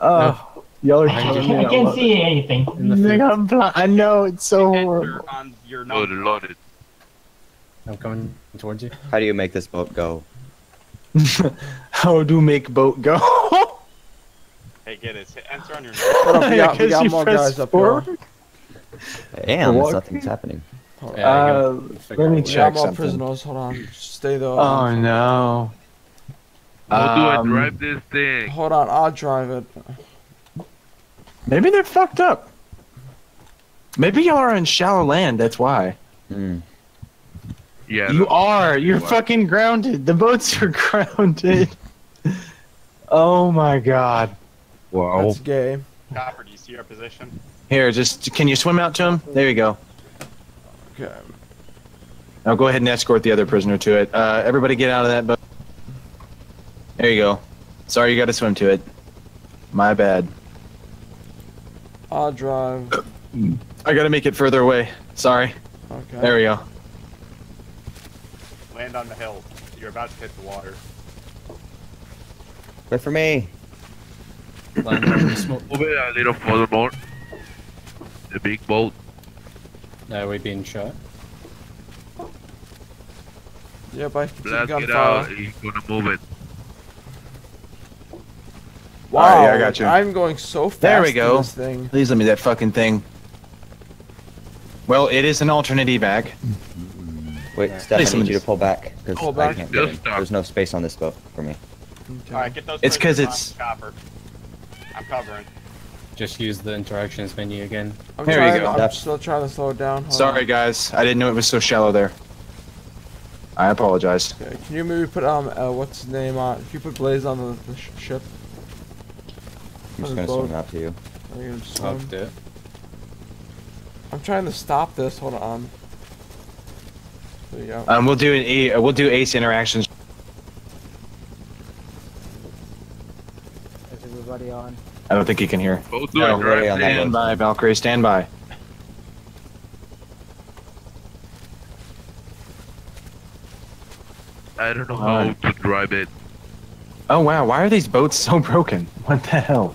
oh, y'all are I I can't, me. I can't see anything. In the Nigga, field. I'm bl- I know it's so horrible. on your oh, Loaded, number. loaded. I'm coming towards you. How do you make this boat go? <laughs> How do make boat go? <laughs> Hey, get it. Hit enter on your <laughs> Hold number. up, we got, we got more guys up forward. here. Damn, walking? nothing's happening. Yeah, I Uh, can let me out we check more something. prisoners. Hold on. Stay there. Oh no. How do I Um, drive this thing? Hold on, I'll drive it. Maybe they're fucked up. Maybe y'all are in shallow land. That's why. Hmm. Yeah. You are. You're Wow. fucking grounded. The boats are <laughs> grounded. oh my god. Wow. That's gay. Copper, do you see our position? Here, just can you swim out to him? There you go. Okay. Now go ahead and escort the other prisoner to it. Uh, everybody get out of that boat. There you go. Sorry you got to swim to it. My bad. I'll drive. I got to make it further away. Sorry. Okay. There we go. Land on the hill. You're about to hit the water. Wait for me. Land on the smoke. Move it a little further more. The big boat. Now we're being shot. Yeah, I can see Blast it gunfire. out. He's gonna move it. Wow, Alright, yeah, I got you. I'm going so fast. There we go. This thing. Please let me that fucking thing. Well, it is an alternate evac. Wait, Yeah. Steph, I need you to pull back. 'cause Pull I back. can't get in. stop. There's no space on this boat for me. Okay. Alright, get those It's because it's- Copper. I'm covering. Just use the interactions menu again. I'm There you go. I'm That's- still trying to slow it down. Hold Sorry, on. guys. I didn't know it was so shallow there. I apologize. Okay, can you maybe put um uh, what's his name on? If you put Blaze on the, the sh- ship, I'm just gonna boat. swim out to you. are you gonna swim? I'll do. I'm trying to stop this. Hold on. There you go. Um, we'll do an a, uh, we'll do ACE interactions. Is everybody on? I don't think he can hear. Both do No, it, right? on Stand And by, Valkyrie. Stand by. I don't know Alright. how to drive it. Oh wow, why are these boats so <laughs> broken? What the hell?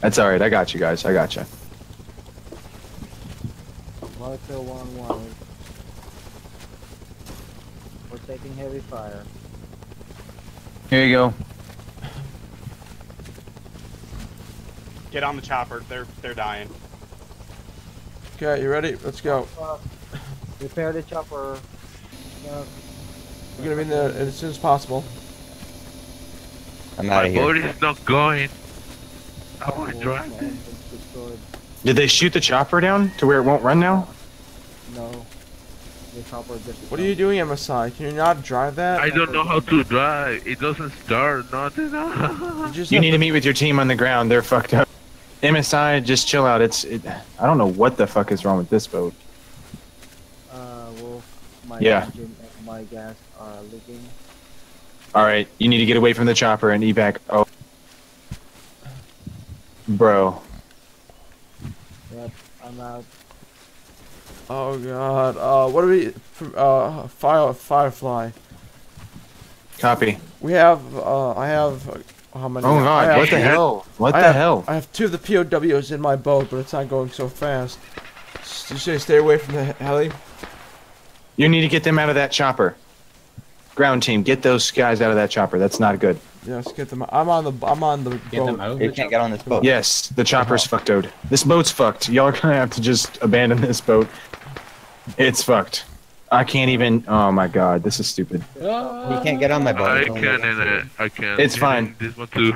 That's alright, I got you guys, I got you. Marco 1 1. We're taking heavy fire. Here you go. Get on the chopper. They're they're dying. Okay, you ready? Let's go. Uh, repair the chopper. We're gonna be in there as soon as possible. I'm out My of here. boat is not going. I want to all drive. the engines destroyed. Did they shoot the chopper down to where it won't run now? No. The chopper just. What are you doing, MSI? Can you not drive that? I don't know how to drive. It doesn't start. Nothing. You <laughs> You need to meet with your team on the ground. They're fucked up. MSI, just chill out. It's it, I don't know what the fuck is wrong with this boat. Uh, Wolf, my Yeah. engine and my gas are leaking. All right, you need to get away from the chopper and evac. Oh, bro. Yep, I'm out. Oh god. Uh, what do we? Uh, fire Firefly. Copy. We have. Uh, I have. Uh, how many? Oh I god, have- what the hell? What I the have, hell? I have two of the POWs in my boat, but it's not going so fast. You say stay away from the heli. You need to get them out of that chopper. Ground team, get those guys out of that chopper. That's not good. Yes, get them. I'm on the. I'm on the boat. Get them out. You can't get on this boat. Yes, the chopper's fucked out. This boat's fucked. Y'all are gonna have to just abandon this boat. It's fucked. I can't even. Oh my god, this is stupid. You can't get on my boat. I It's can and uh, I can. It's fine. This one too.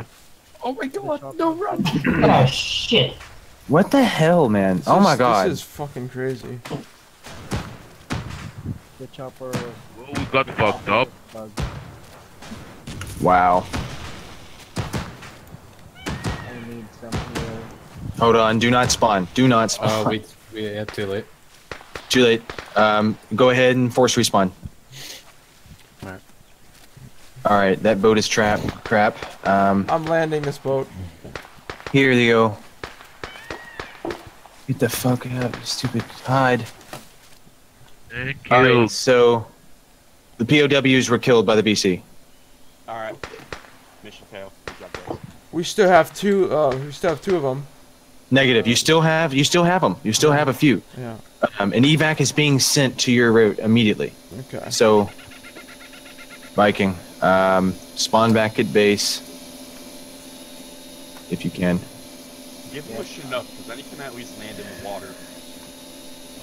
Oh my god, no run! Oh <laughs> shit. What the hell, man? This Oh is- my god. This is fucking crazy. The chopper. Well, we got fucked up. Bug. Wow. I need some. Hold on. Do not spawn. Do not spawn. Oh, we we yeah, too late. Too late. Um, go ahead and force respawn. Alright. All right, that boat is trapped. Crap. Um, I'm landing this boat. here they go. Get the fuck out, you stupid hide. And All killed. right, so the POWs were killed by the VC. All right. Mission failed. Good job, guys. We still have two. Uh, we still have two of them. Negative. You still have. You still have them. You still have a few. Yeah. Um, an evac is being sent to your route immediately. Okay. So, Viking, um, spawn back at base if you can. Give him a Chinook, because then he can at least land in the water.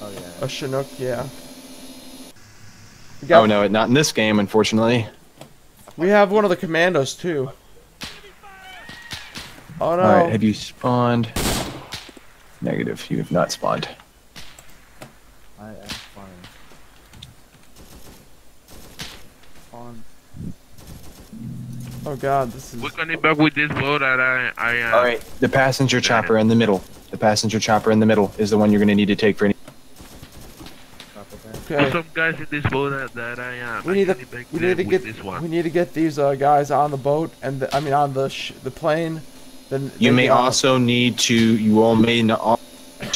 Oh yeah. A Chinook. Yeah. Got, Oh no, not in this game, unfortunately. We have one of the commandos too. Oh no. All right, have you spawned? Negative. You have not spawned. I am fine. On. Oh god, this is. We're coming back with this boat that I I. Uh, All right, the passenger chopper in the middle. The passenger chopper in the middle is the one you're going to need to take for any. Copy that. There's Okay. some guys in this boat that, that I am. We need to. I can We need to get. this We need to get these uh, guys on the boat and the, I mean on the sh- the plane. Then You may also need to. You all may not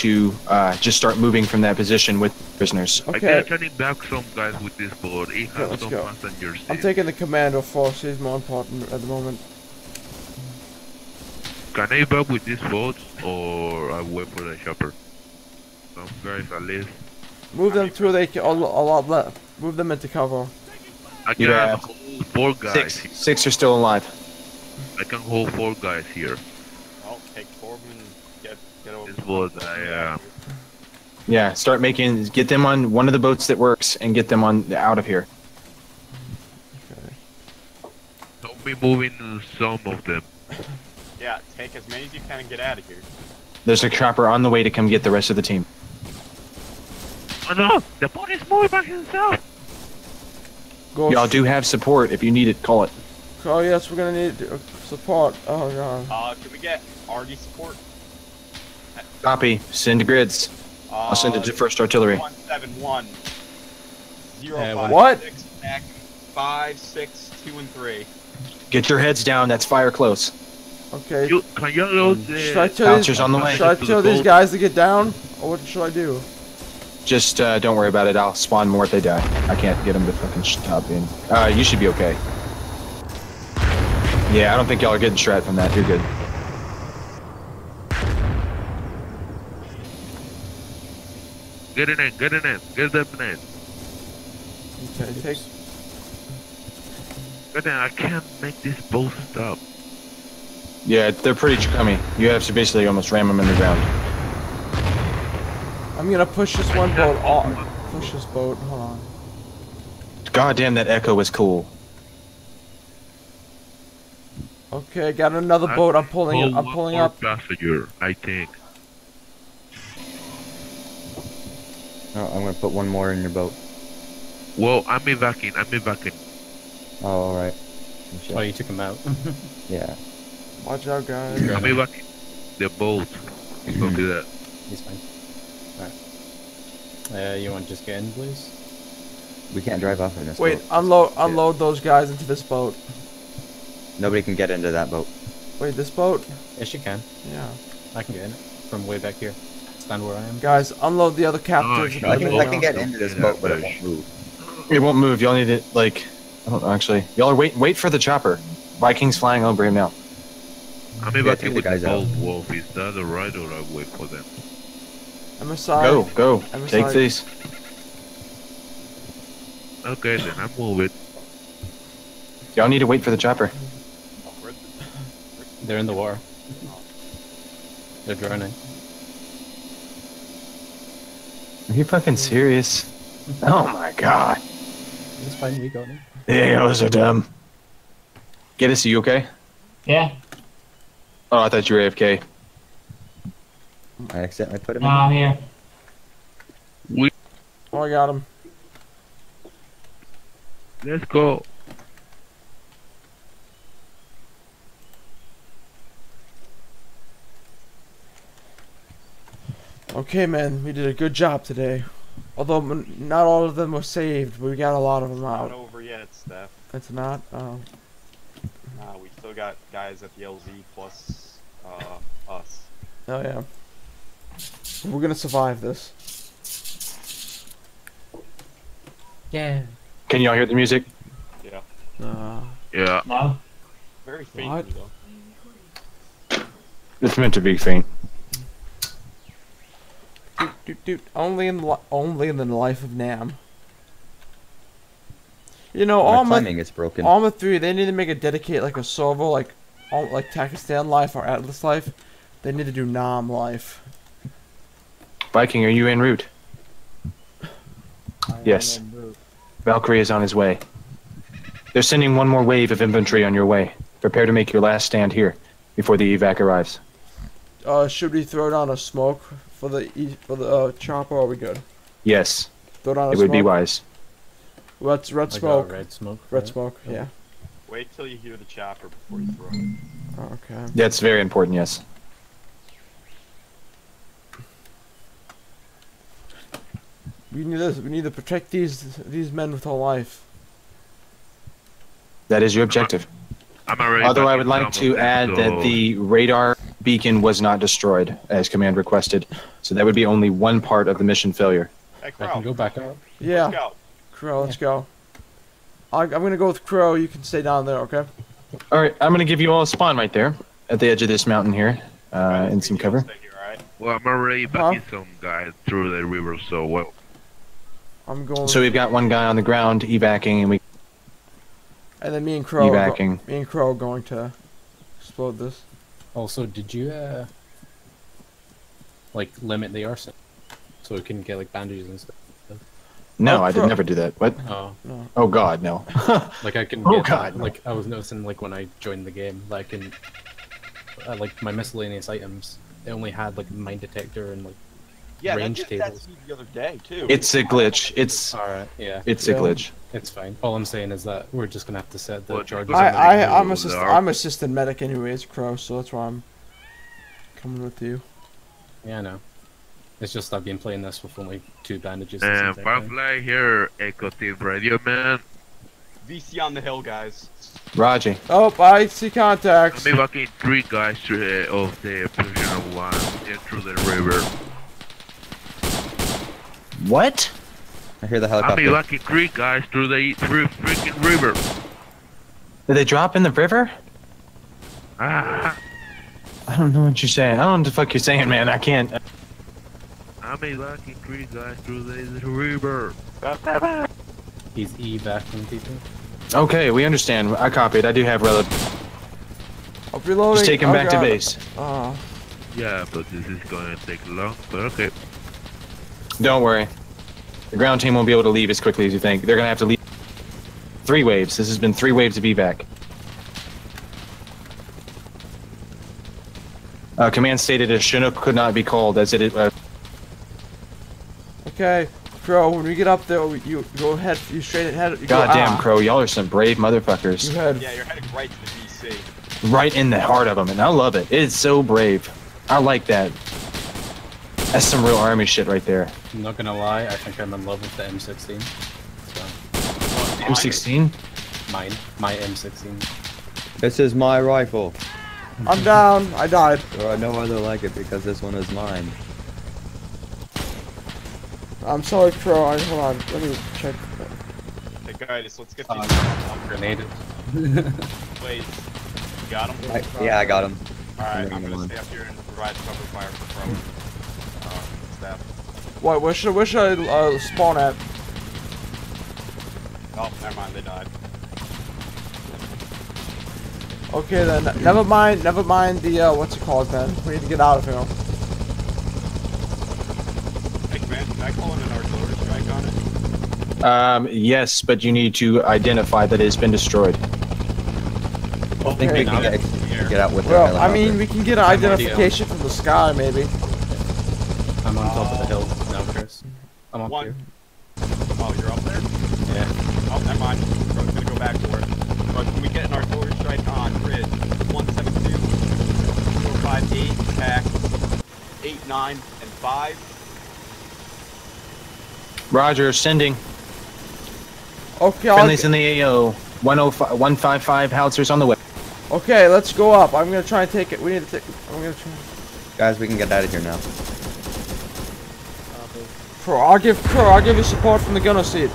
to uh, just start moving from that position with prisoners. I Okay. can turning back some guys with this boat. It Okay, has let's some go. passengers. I'm taking the commando force. He's more important at the moment. Can I back with this boat or I wait for the chopper? Some guys at least. Move them through. They can, a, a lot left. Move them into cover. I can have hold four guys. Six. Six are still alive. I can hold four guys here. Well, take Corbin and get, get over. This boat, I, uh, Yeah, start making. Get them on one of the boats that works and get them on out of here. don't be moving some of them. Yeah, take as many as you can and get out of here. There's a chopper on the way to come get the rest of the team. Oh no! The boat is moving by himself! Go. Y'all do have support. If you need it, call it. Oh yes, we're gonna need uh, support. Oh god. Uh, can we get RD support? Copy. Send to grids. Uh, I'll send it to first artillery. 171. Zero Uh, five what? six, back, five, six, two, and three. Get your heads down. That's fire close. Okay. You, can you load the... Should I tell these, on the way. should I tell these guys to get down, or what should I do? Just uh, don't worry about it. I'll spawn more if they die. I can't get them to fucking stop in. Uh, you should be okay. Yeah, I don't think y'all are getting strat from that. You're good. Get it in, get it in, get them in. Okay, take. Get in, I can't make this boat stop. Yeah, they're pretty chummy. You have to basically almost ram them in the ground. I'm gonna push this one boat off. Push this boat. Hold on. God damn, that echo was cool. Okay, I got another I boat. I'm pulling. hold I'm pulling more up. passenger, I think. Oh, I'm gonna put one more in your boat. Well, I'm evacuating, I'm evacuating. Oh, all right. Oh, shit. Oh, you took him out. <laughs> Yeah. Watch out, guys. I'm evacuating the boat. Don't do that. He's fine. Alright. Uh, you want to just get in, please? We can't drive off in this Wait, boat. unload unload those guys into this boat. Nobody can get into that boat. Wait, this boat? Yes, you can. Yeah. I can get in it from way back here. Stand where I am. Guys, unload the other captives. shit. and I can, I can get into this boat, but it won't move. It won't move. Y'all need it like. I don't know. Actually, y'all are wait. Wait for the chopper. Vikings flying over him now. I'm Yeah, take evacuating the with the guys out. Wolf. Is that alright or I wait for them? MSI. Go, go. I'm Take sorry. these. Okay, then I move it. Y'all need to wait for the chopper. <laughs> They're in the war. They're drowning. Are you fucking serious? Oh my god. It's fine, we got them. Yeah, those are dumb. Get us. Are you okay? Yeah. Oh, I thought you were AFK. I accidentally put him No, I'm here. We Oh, I got him. Let's go. Okay, man, we did a good job today. Although not all of them were saved, but we got a lot of them Not out. over yet, Steph. It's not. Oh. Nah, we still got guys at the LZ plus uh, us. Oh yeah. We're gonna survive this. Yeah. Can y'all hear the music? Yeah. Uh, Yeah. No. Very What? though. It's meant to be faint. Doot, doot, doot. Only in the li- only in the life of Nam. You know, all My Arma climbing is broken. Arma three, they need to make a dedicate like a server like, Al- like Takistan life or Altis life. They need to do Nam life. Viking, are you en route? Yes. en route. Valkyrie is on his way. They're sending one more wave of infantry on your way. Prepare to make your last stand here before the evac arrives. Uh, should we throw down a smoke for the e- for the uh, chopper? Are we good? Yes, Throw down a it smoke. would be wise. Red, red I smoke. red smoke. Red it. smoke. Yeah. Wait till you hear the chopper before you throw it. Oh, okay. That's very important, yes. We need this. We need to protect these these men with our life. That is your objective. I'm already Although I would like to add that the radar beacon was not destroyed as command requested. So that would be only one part of the mission failure. Hey, I can go back up. Yeah. let's go. Qrow, let's go. I, I'm gonna go with Qrow. You can stay down there, okay? All right, I'm going to give you all a spawn right there at the edge of this mountain here uh, Alright, in some cover. here, alright? Well, I'm already Huh? backing some guys through the river, so well. I'm going. So we've got one guy on the ground evacing, and we and then me and Qrow. are go- evacing. me and Qrow are going to explode this. Also, did you, uh, like, limit the arson? So we can get, like, bandages and stuff? No, Oh, I did never do that. What? Oh. No. Oh God, no. <laughs> Like, I can Oh, get, God, no. like, I was noticing, like, when I joined the game, like I can, uh, like, my miscellaneous items, they only had, like, mine detector and, like, Yeah, that Range did that tables. to the other day too. it's a glitch. It's alright, yeah, it's a glitch. it's fine. All I'm saying is that we're just gonna have to set the Well, charges What's I, on the I, video I'm there? assist, I'm assistant medic anyways, Qrow. So that's why I'm coming with you. Yeah, I know. It's just I've been playing this with only two bandages. And this entire. Firefly here, Echo Team Radio Man. VC on the hill, guys. Raji, Oh, I see contacts. I'm evacuating three guys through, uh, of the prisoner one in through the river. what? I hear the helicopter. I'm helicopter. evacuating three guys through the through freaking river. Did they drop in the river? Ah, I don't know what you're saying. I don't know what the fuck you're saying, man. I can't. I'm a lucky tree guy through the river. He's evacuating people. Okay, we understand. I copied. I do have relative. I'm reloading. Just take him Oh, back to base. Uh, Yeah, but this is gonna take long, but okay. Don't worry. The ground team won't be able to leave as quickly as you think. They're gonna have to leave. Three waves. This has been three waves of evac. Uh, command stated a Chinook could not be called as it. Uh, okay, Qrow. When we get up there, you go ahead. You straight ahead. You go, goddamn ah. Qrow, y'all are some brave You motherfuckers. head. Yeah, you're heading right to the VC. Right in the heart of them, and I love it. It's so brave. I like that. That's some real army shit right there. I'm not gonna lie, I think I'm in love with the M16. So, M16. mine, my M16. This is my rifle. I'm down. I died. There are no other like it because this one is mine. I'm sorry, Qrow. I, hold on. Let me check. Okay, guys, let's get Uh, these Grenaded. plays. <laughs> Got them? I, yeah, I got him. Alright, I'm I'm gonna on. stay up here and provide cover fire for Pro uh, staff. What? Where should where should I uh, spawn at? Oh, never mind, they died. Okay then. Never mind. Never mind the uh, what's it called, man. We need to get out of here. Hey, command, can I call in an artillery strike on it? Um, yes, but you need to identify that it has been destroyed. I think we can get, get out with Well, I mean, we can get an identification from the sky, maybe. I'm on top of the hill now, Chris. I'm up One. here. Oh, you're up there? Yeah. Oh, never mind. I was gonna go back for it. But can we get an artillery strike on grid 172, 458, attack 8, 9, and 5? Roger, sending. Okay, I'll, Friendlies in the AO. 105, 155 howitzers on the way. okay, let's go up. I'm gonna try and take it. We need to take. I'm gonna try. Guys, we can get out of here now. Qrow, I'll give Qrow. I'll give you support from the gunner seat.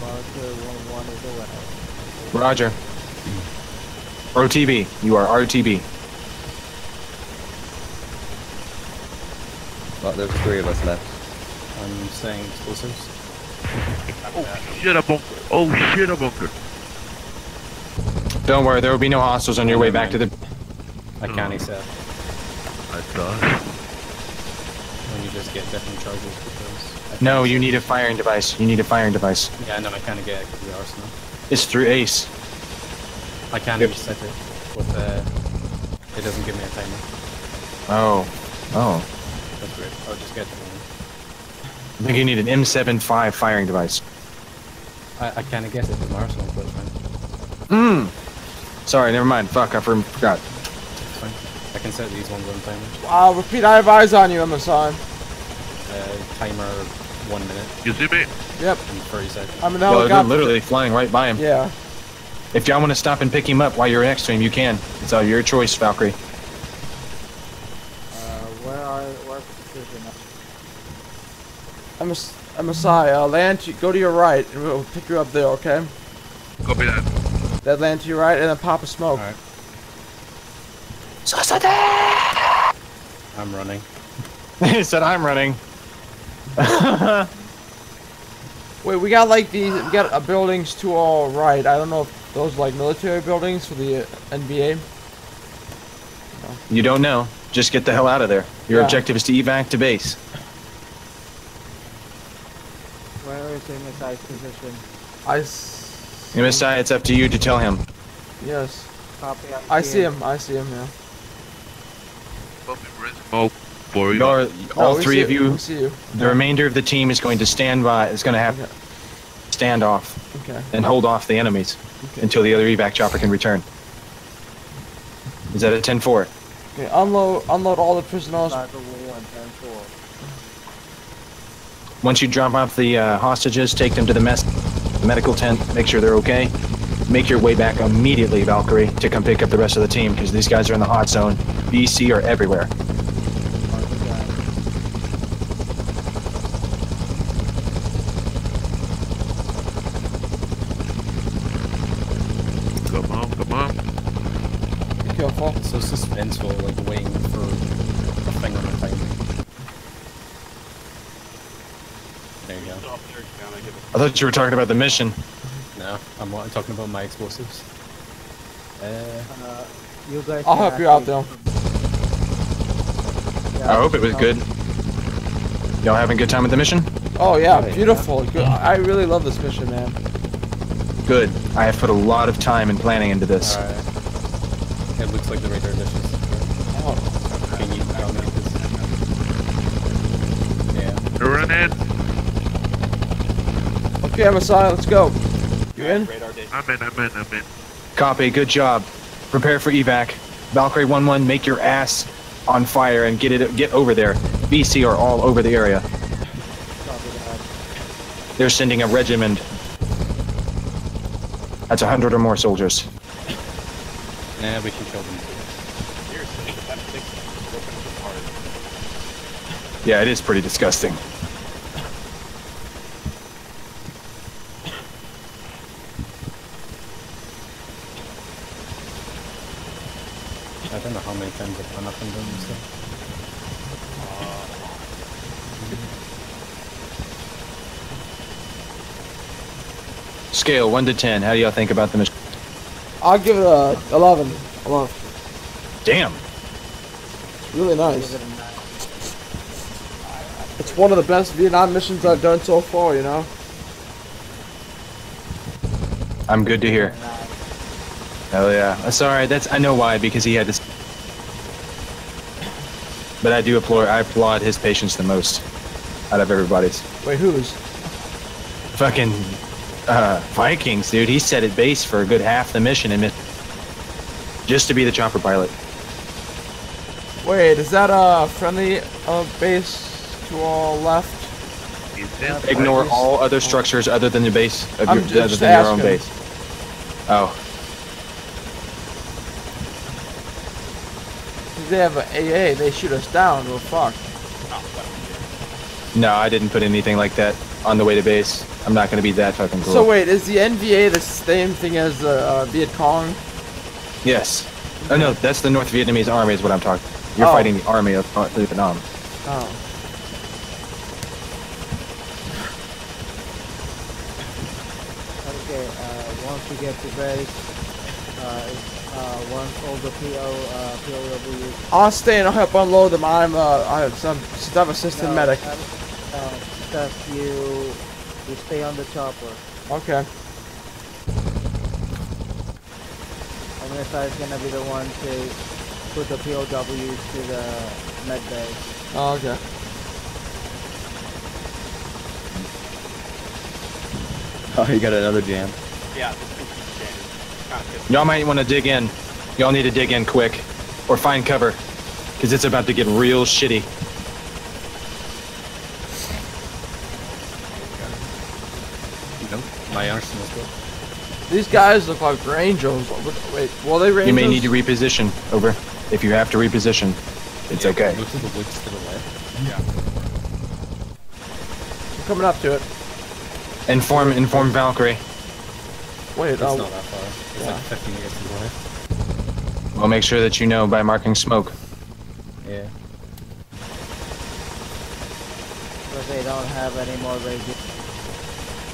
Barker one one is away. Roger. ROTB. You are ROTB. Well, there's three of us left. I'm saying explosives. <laughs> Oh shit, a bunker. Oh shit, a bunker. Don't worry, there will be no hostiles on your way back to the. I can't oh. accept I thought. when you just get different charges because. I No, you need a firing device. You need a firing device. accept- Yeah, no, I can't get it because the arsenal. It's through ACE. I can't Yep. reset it with uh It doesn't give me a timer. Oh. Oh. That's weird. I'll just get the one. I think you need an M75 firing device. I, I can't get it from arsenal, but it's fine. Mmm. Sorry, never mind. Fuck, I for- forgot. It's fine. I can set these ones on timer. I'll repeat. I have eyes on you, MSI. Uh, timer one minute You see me? Yep. and 30 seconds. I'm an Well, they're helicopter. literally flying right by him. Yeah. If y'all want to stop and pick him up while you're next to him, you can. It's all your choice, Valkyrie. Uh, where are where's the precision? MS, MSI. Uh, land. To, go to your right, and we'll pick you up there. Okay. Copy that. That land to your right, and then pop a smoke. Alright. I'm running. <laughs> he said I'm running. <laughs> Wait, we got like these. We got uh, buildings to our right. I don't know if those like military buildings for the uh, NVA. You don't know. Just get the hell out of there. Your Yeah. objective is to evac to base. Where is MSI's position? I. S- MSI, it's up to you to tell him. yes. Copy. I see him. I see him. Yeah. Copy, Chris. Smoke for you. Y'all are- all No, three of you, you. the remainder of the team is going to stand by. Is going to have Okay. Stand off Okay. and hold off the enemies Okay. until the other evac chopper can return. Is that a 10-4? Okay. Unload. Unload all the prisoners. Barker one ten four. Once you drop off the uh, hostages, take them to the mess, the medical tent, make sure they're okay. Make your way back immediately, Valkyrie, to come pick up the rest of the team because these guys are in the hot zone. VC are everywhere. Barker down. so suspenseful, like waiting for a thing on a timer. There you go. Up there, kinda give it- I thought you were talking about the mission. No, I'm wa- talking about my explosives. Uh, Uh, you guys. I'll help you out, actually- Yeah, I hope it was good. Y'all having a good time with the mission? Oh yeah, Oh, yeah. beautiful. Good. I really love this mission, man. Good. I have put a lot of time and planning into this. alright. It looks like the radar dish is Oh, Can you tell me? 'Cause- Yeah. Run it. Okay, Messiah, let's go. You in? I'm in, I'm in, I'm in. Copy. Good job. Prepare for evac. Valkyrie 1-1, make your ass on fire and get it get over there. VC are all over the area. They're sending a regiment. That's a hundred or more soldiers. Nah, we can kill them too. Seriously, that thing's ripping us apart. Yeah, it is pretty disgusting. I don't know how many times I've run up and down this thing. Scale one to ten. How do y'all think about the mission? I'll give it a 11. I love. Damn. Really nice. Give it a nine. It's one of the best Vietnam missions I've done so far. You know. I'm good to hear. Give it a nine. Hell yeah. That's alright. That's I know why because he had this. But I do applaud. I applaud his patience the most out of everybody's. Wait, who's? Fucking uh, Vikings, dude. He set at base for a good half the mission and just to be the chopper pilot. Wait, is that a friendly uh, base to our left? He's in. Ignore all other structures other than the base of I'm your, just other than your own asking. base. Oh, If they have an AA, they shoot us down. We're fucked. No, I didn't put anything like that on the way to base. I'm not gonna be that fucking cool. So wait, is the NVA the same thing as the uh, Viet Cong? yes. Oh no, that's the North Vietnamese army is what I'm talking. You're Oh. fighting the army of North Vietnam. Oh. Okay, uh, once we get to base, uh, uh, once all the PO, uh, POWs. I'll stay and I'll help unload them. I'm uh, I have some since I'm assistant No, medic. um, Uh, no, Steph, you, you stay on the chopper. Okay. Amritsar is gonna be the one to put the POWs to the med bay. Oh, okay. Oh, you got another jam. Yeah, this thing keeps jamming. Kind of Y'all might want to dig in. Y'all need to dig in quick, or find cover, because it's about to get real shitty. Nope. My arsenal's good. These guys look like Rangers. Wait, wait, well they Rangers? You may need to reposition. Over. If you have to reposition, it's okay. Go to the woods to the left. I'm coming up to it. Inform, inform Valkyrie. Wait, It's oh, uh, not that far. It's yeah. like 50 meters to the left. We'll make sure that you know by marking smoke. Yeah. But they don't have any more radio.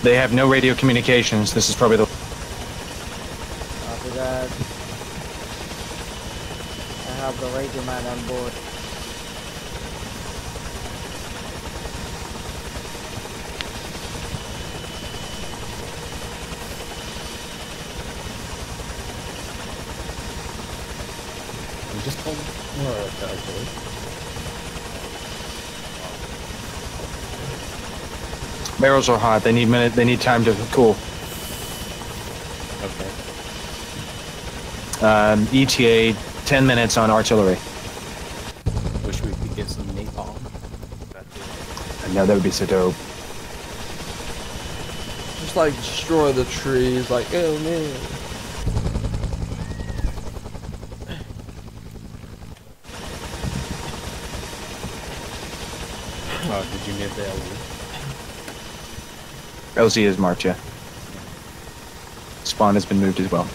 They have no radio communications. This is probably the. After that, I have the radio man on board. We just pulled more of the artillery. Barrels are hot. They need minute. They need time to cool. Okay. Um, ETA 10 minutes on artillery. Wish we could get some napalm. I know that would be so dope. just like destroy the trees. Like, oh man. Oh, did you move the LE? LZ is marked, yeah. Spawn has been moved as well.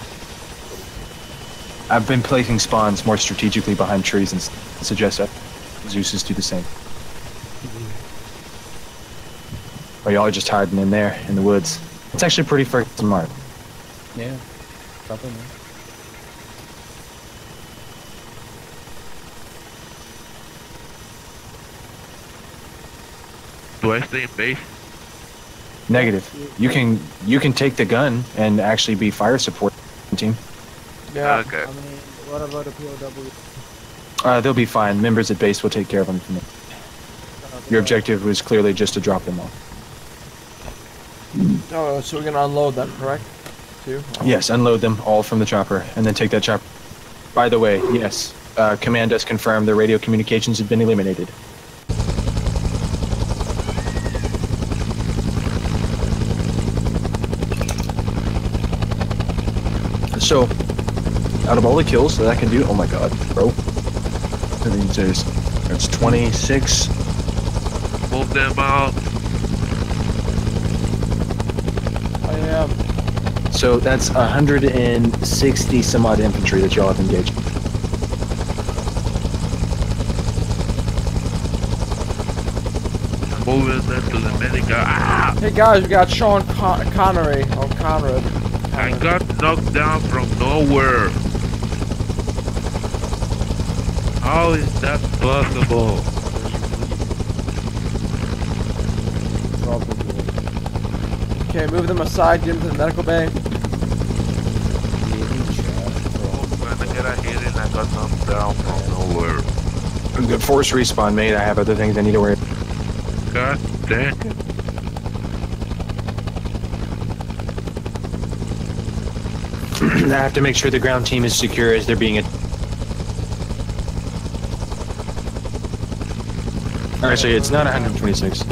I've been placing spawns more strategically behind trees and suggest that Zeus's do the same. Or y'all are just hiding in there in the woods. It's actually pretty freaking smart. Yeah. Probably not. Do I stay in base? Negative. You can you can take the gun and actually be fire support team. Yeah. Okay. I mean, what about a POW? Uh, they'll be fine. Members at base will take care of them for me. Your objective was clearly just to drop them off. Oh, so we're gonna unload them, correct? Too. Yes, unload them all from the chopper, and then take that chopper. By the way, yes, uh, command does confirm the radio communications have been eliminated. So, out of all the kills that I can do, oh my god, bro. I mean, there's, there's 26. Move them out. I am. So that's 160 some odd infantry that y'all have engaged. Moving them to the medical. Ah! Hey guys, we got Sean Con- Connery. Oh, Conrad. I got knocked down from nowhere. How is that possible? Okay, move them aside. Get into the medical bay. When I get a hit and I got knocked down from nowhere. Good force respawn, mate. I have other things I need to worry. God dang it. <clears throat> I have to make sure the ground team is secure as they're being. A- Actually, it's not 126.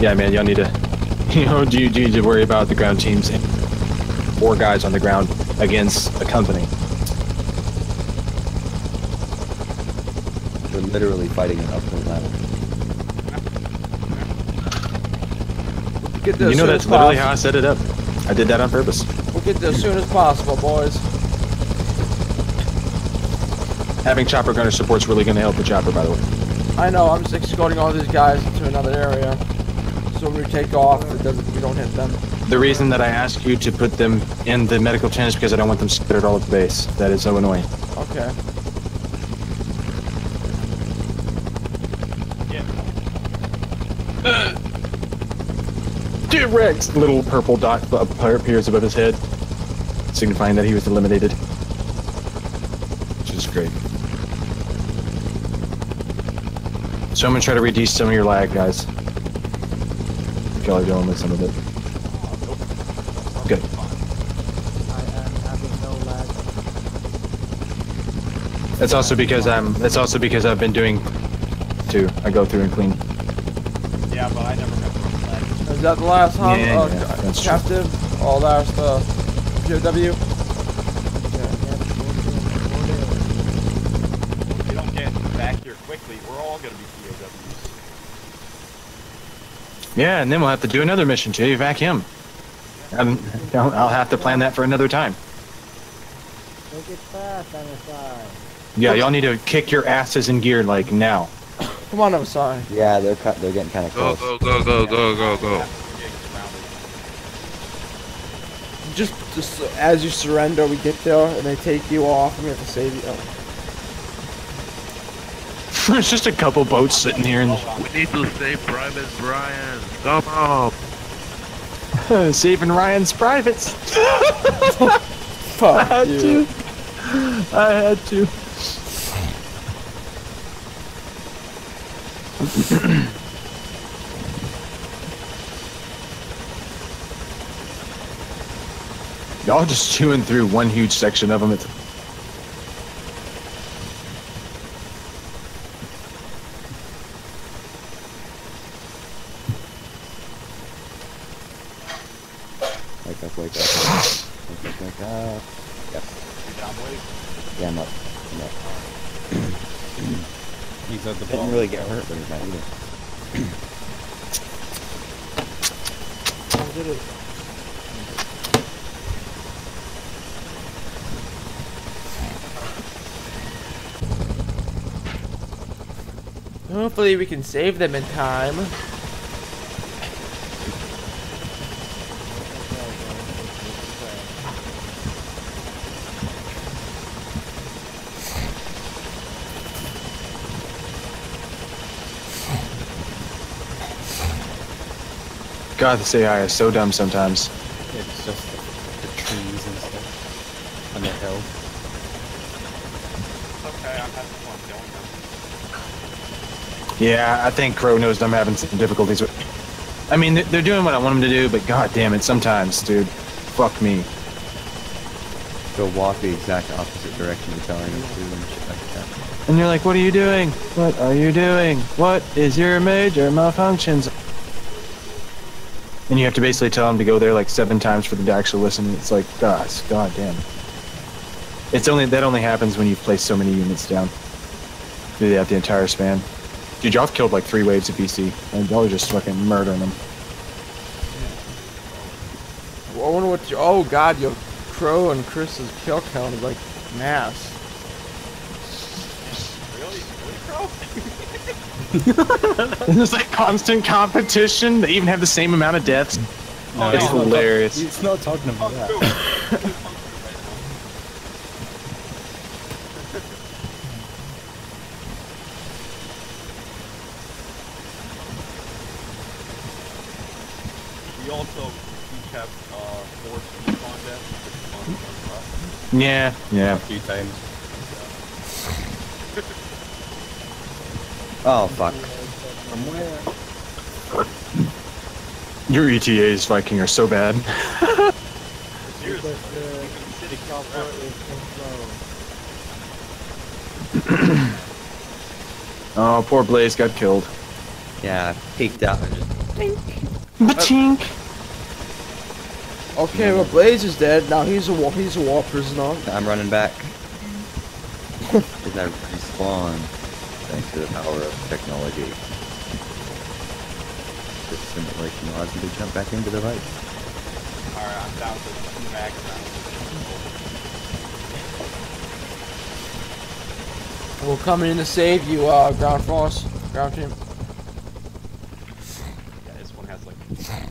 Yeah, man, y'all need to. <laughs> You know, do you, do you need to worry about the ground teams? Four guys on the ground against a company. We're literally fighting an uphill battle. Get there You as know that's literally possible. how I set it up. I did that on purpose. We'll get there as soon as possible, boys. Having chopper gunner support's really going to help the chopper, by the way. I know. I'm just escorting all these guys into another area, so when we take off, it doesn't. We don't hit them. The reason that I ask you to put them in the medical tent is because I don't want them scattered all at the base. That is so annoying. Okay. Yeah. Direct little purple dot appears above his head, signifying that he was eliminated. Which is great. So I'm gonna try to reduce some of your lag, guys. If y'all are dealing with some of it. Okay. I am having no lag. That's also because I'm. That's also because I've been doing. Too. I go through and clean. Yeah, but I never got. Is that the last hum? Yeah, uh, yeah, that's true. captive? Oh, that's the POW. If we don't get back here quickly, we're all gonna be POWs. Yeah, and then we'll have to do another mission to evac him. Um, I'll I'll have to plan that for another time. Make it fast, MSI. Yeah, y'all need to kick your asses in gear like now. Come on, I'm sorry. Yeah, they're cut. They're getting kind of close. go, go, go, go, go, go. We're getting surrounded. Just, just as you surrender, we get there and they take you off, and we have to save you. Oh. <laughs> There's just a couple boats sitting here and We need to save Private Brian. Come on. <laughs> saving Ryan's privates. <laughs> Fuck I had you. to. I had to. <clears throat> Y'all just chewing through one huge section of them. It's Wake up, wake up. Wake up, wake up. Yep. You down, Blake? Yeah, I'm up. I'm up. He's at the Didn't bottom. really get hurt, but he's not either. How did it? Hopefully we can save them in time. God, this AI is so dumb sometimes. It's just the, the trees and stuff. And the hill. Okay, I'm having fun killing them. Yeah, I think Qrow knows I'm having some difficulties with. I mean, they're- doing what I want them to do, but god damn it, sometimes, dude, fuck me. Go walk the exact opposite direction you're telling them to and shit like that. And you're like, what are you doing? What are you doing? What is your major malfunctions? And you have to basically tell them to go there like seven times for them to actually listen. It's like, gosh, god damn. It's only that only happens when you place so many units down. Throughout the entire span. Dude, y'all killed like three waves of VC, and y'all are just fucking murdering them. I wonder what. You, oh God, your Qrow and Chris's kill count is like mass. Really? Really, Qrow? <laughs> There's like constant competition. They even have the same amount of deaths. No, it's he's not hilarious. talk- He's not talking about that. <laughs> We also each have uh, four speed contests, which is fun, fun stuff. Yeah, yeah. A few times. <laughs> Oh fuck. From where? Your ETAs, Viking, are so bad. Seriously, Because the, city the chopper forever. is so slow. Oh, poor Blaze got killed. Yeah, peeked out and just Ba-chink. Okay, well Blaze is dead. Now he's a war. He's a war prisoner. I'm running back. <laughs> Did I respawn? Thanks to the power of technology. This simulation allows me to jump back into the fight. Alright, I'm down to two max now. We're coming in to save you, uh, ground force, ground team. Yeah, this one has like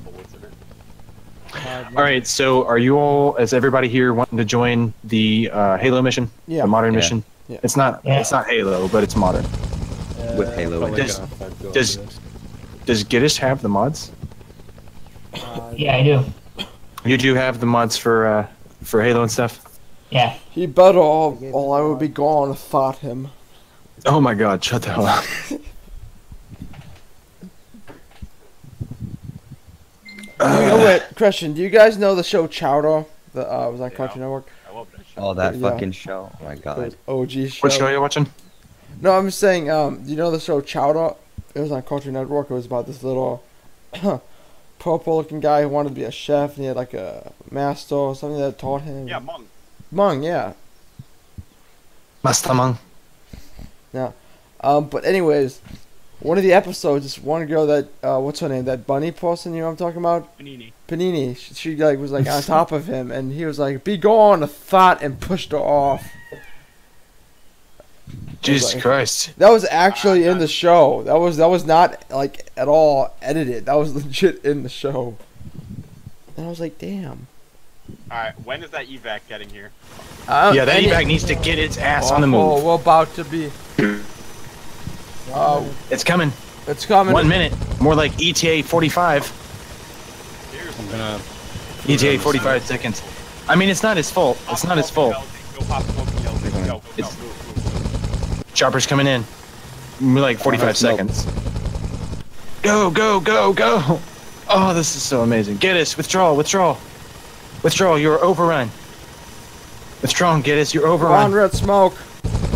bullets in it. All right, so are you all, is everybody here wanting to join the uh, Halo mission? Yeah. The modern Yeah. mission? Yeah. It's not. Yeah. It's not Halo, but it's modern. With Halo in Does- gonna have to go does- for this. Does Gytis have the mods? Uh, Yeah, I do. You do have the mods for uh, for Halo and stuff. Yeah. He better all, all I would be gone fought him. Oh my God! Shut the hell up. <laughs> you know what, <sighs> Christian? Do you guys know the show Chowder? The uh, was on Yeah. Cartoon Network. I love that shit. Oh, that Yeah. fucking show. Oh my The god. OG show. What show are you watching? No, I'm just saying. Um, do you know the show Chowder? It was on Cartoon Network. It was about this little <coughs> purple-looking guy who wanted to be a chef, and he had like a master or something that taught him. Yeah, Mung. Mung, yeah. Master Mung. Um, but anyways, one of the episodes, this one girl that uh, what's her name? That bunny person, you know what I'm talking about? Panini. Panini. She, she like was like on <laughs> top of him, and he was like, "Be gone!" A thought and pushed her off. Jesus like- Christ. That was actually in the show. That was that was not like at all edited. That was <laughs> legit in the show. And I was like, "Damn." Alright, when is that evac getting here? Uh, Yeah, that evac needs to get its ass oh, on the move. Oh, we're about to be. Oh, It's coming. it's coming. One minute. More like ETA 45. Seriously. I'm gonna. ETA 45 seconds. I mean, it's not his fault. It's not his fault. It's- move, move. Chopper's coming in. More like 45 seconds. Go, go, go, go. Oh, this is so amazing. Get us. Withdraw, withdraw. Withdraw. You're overrun. Withdraw, get us. You're overrun. on, overrun. red smoke.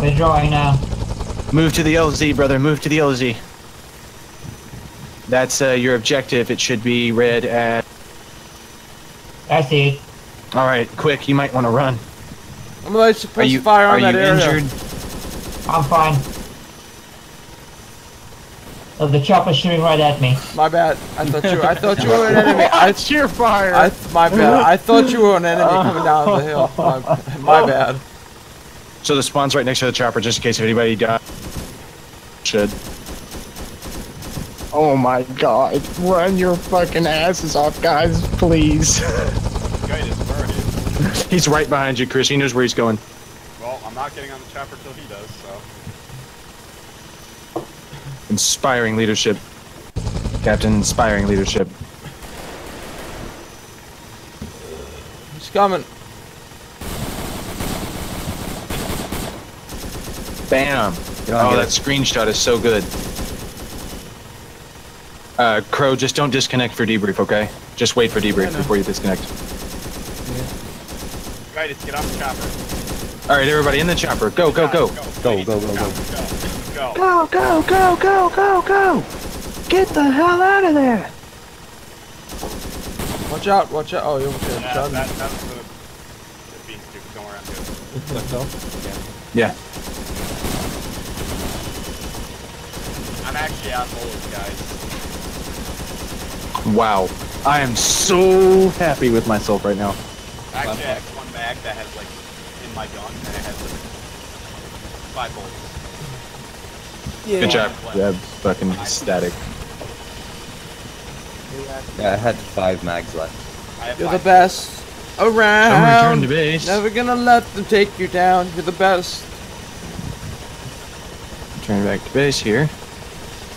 Withdrawing now. Move to the LZ, brother. Move to the LZ. That's uh, your objective. It should be read at. I see. All right, quick. You might want to run. I'm like Are supposed you fire are on you that area. injured? I'm fine. Oh, the chopper's shooting right at me. My bad. I thought you. I thought you were an enemy. <laughs> I, Cheer fire. I, my bad. I thought you were an enemy coming down the hill. My, my bad. So the spawn's right next to the chopper, just in case if anybody dies. Should. Oh my god. Run your fucking asses off, guys, please. Guy is where he's right behind you, Chris. He knows where he's going. Well, I'm not getting on the chopper till he does, so. Inspiring leadership. Captain, inspiring leadership. He's coming. Bam. Oh, that it. screenshot is so good. Uh, Qrow, just don't disconnect for debrief, okay? Just wait for debrief know. before you disconnect. Guy, just get on the chopper. All right, everybody in the chopper. Go, go, go. Go, go, go, go. Go. Go, go, go, go, go, go. Get the hell out of there. Watch out, watch out. Oh, you almost got That, shot. that, that's the. <laughs> the being stupid. Don't worry, I'm good. Left off. Yeah. I'm actually out bullets, guys. Wow. I am so happy with myself right now. Actually, I have one mag that has like in my gun, and it has like five bullets. Good job. Yeah, fucking static. Yeah, I had five mags left. I You're the best around. to base. Never gonna let them take you down. You're the best. Turn back to base here.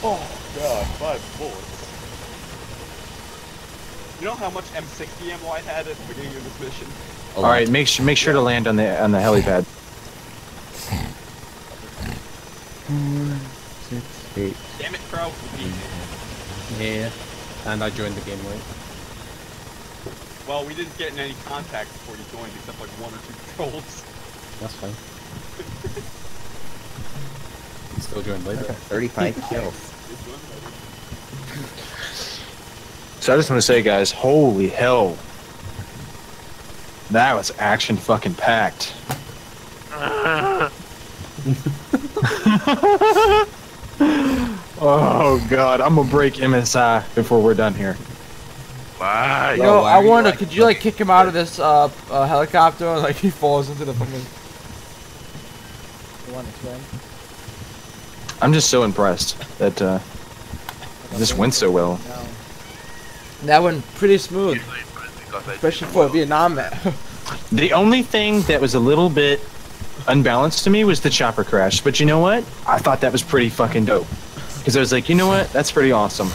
Oh god, five bullets. You know how much M60 ammo I had at the beginning of this mission? A All lot. right, make sure make sure to land on the on the helipad. Eight. Damn it, Qrow. You beat me. Yeah. And I joined the game late. Well, we didn't get in any contact before you joined, except like one or two trolls. That's fine. <laughs> Still joined later. 35 <laughs> kills. They joined later. So I just want to say, guys, holy hell, that was action fucking packed. <laughs> oh god, I'm gonna break MSI before we're done here. Why? You know, why I are wonder, like- could you like kick him out of this uh, uh helicopter and like he falls into the fucking? You want to swim? I'm just so impressed that uh, this went so well. That went pretty smooth, Usually it's because I especially for a. Vietnam man. <laughs> The only thing that was a little bit unbalanced to me was the chopper crash. But you know what? I thought that was pretty fucking dope. Because I was like, you know what? That's pretty awesome.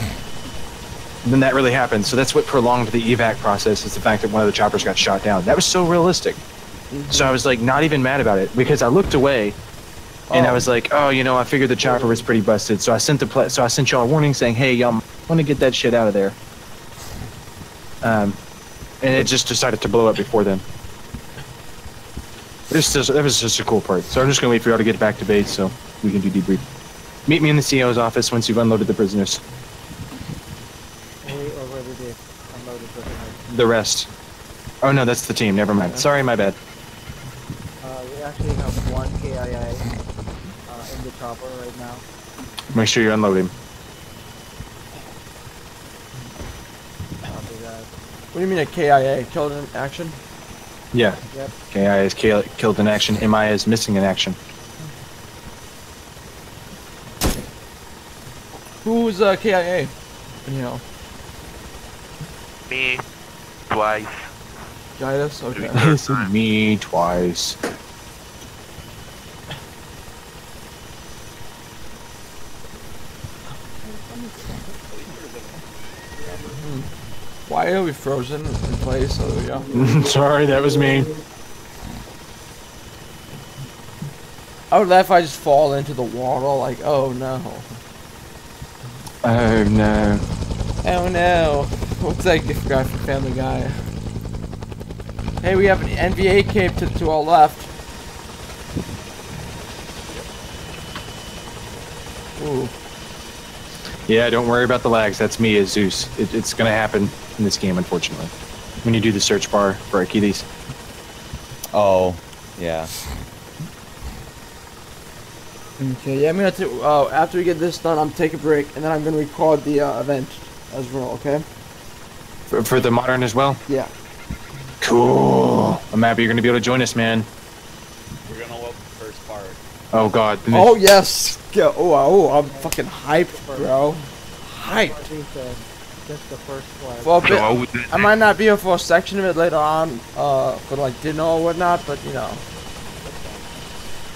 And then that really happened. So that's what prolonged the evac process is the fact that one of the choppers got shot down. That was so realistic. So I was like, not even mad about it because I looked away and I Oh. was like, oh, you know, I figured the chopper was pretty busted. So I sent the pla- so I sent y'all a warning saying, hey, y'all want to get that shit out of there. Um, and it just decided to blow up before then. This just, that was just a cool part. So I'm just gonna wait for y'all to get back to base so we can do debrief. Meet me in the CO's office once you've unloaded the prisoners. We already did unload the prisoners. The rest. Oh no, that's the team. Never mind. Sorry, my bad. Uh, we actually have one KIA uh, in the chopper right now. Make sure you unload him. What do you mean a KIA? Killed in action? Yeah. Yep. KI is kill- killed in action. MI is missing in action. Who's uh, KIA? You know, Me, twice. guide us. Okay. <laughs> Me twice. Why are we frozen in place? Oh, go. <laughs> Sorry, that was me. I would laugh if I just fall into the water. Like, oh no. Oh no. Oh no. What's that gift guy from Family Guy? Hey, we have an NVA cape to, to our left. Ooh. Yeah, don't worry about the lags. That's me as Zeus. It, it's gonna happen in this game, unfortunately. When you do the search bar for Achilles. Oh, yeah. Okay, yeah, I'm gonna take, uh, after we get this done, I'm take a break, and then I'm gonna record the uh, event as well, okay? For, for the modern as well? Yeah. Cool. I'm happy you're gonna be able to join us, man. We're gonna load the first part. Oh god. Oh, yes! Yeah, oh, oh, I'm fucking hyped, bro. hyped. At least just the first flight. Well, So bit- what I might not be here for a section of it later on, uh, for like dinner or whatnot, but you know.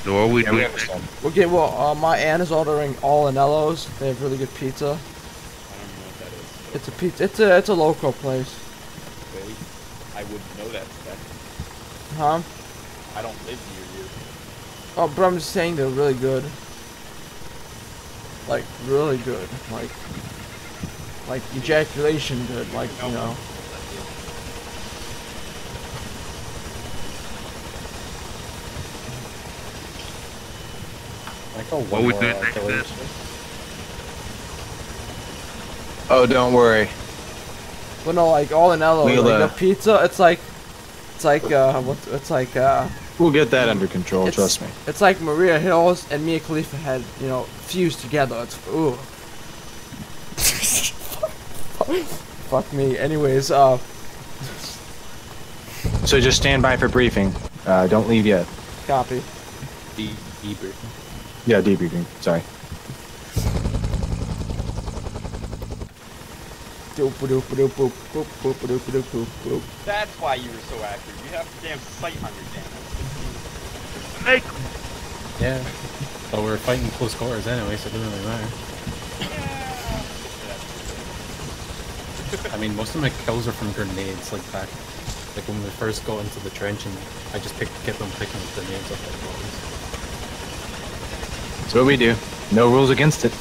So what we Yeah, do we next? We'll get, well, uh, my aunt is ordering all Anellos. They have really good pizza. I don't know what that is. It's a pizza, it's a, it's a local place. Okay. I wouldn't know that spec. Huh? I don't live near you. Oh, but I'm just saying they're really good. Like, really good. Like, like ejaculation good. Like, you know. I call What one we do next killer this. Oh, don't worry. But no, like all Anello, We'll, like uh, the pizza, it's like, it's like, uh, what, it's like, uh, We'll get that under control. Trust me. It's like Maria Hills and Mia Khalifa had, you know, fused together. It's ooh. <laughs> Fuck me. Anyways, uh, So just stand by for briefing. Uh, don't leave yet. copy. De- debriefing. Yeah, debriefing. Sorry. That's why you were so accurate. You have the damn sight on your damn Snake. Yeah. But we're fighting close quarters anyway, so it doesn't really matter. I mean, most of my kills are from grenades, like back, like when we first got into the trench, and I just picked, kept on picking up grenades off the bodies. That's what we do. No rules against it.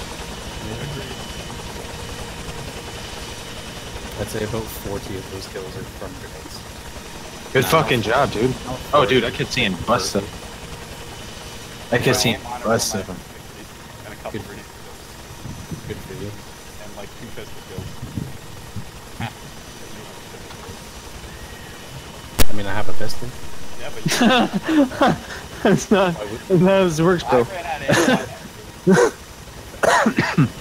I'd say about 40 of those kills are from grenades. Good fucking job, dude. Oh, dude, I kept seeing bust stuff. I kept seeing Mine are bust from my stuff. 60, And a couple Good. grenade kills. Good for you. And like two pistol kills. I mean, I have a pistol. Yeah, but <laughs> That's not. Why That's not how this works, I bro. ran out of ammo.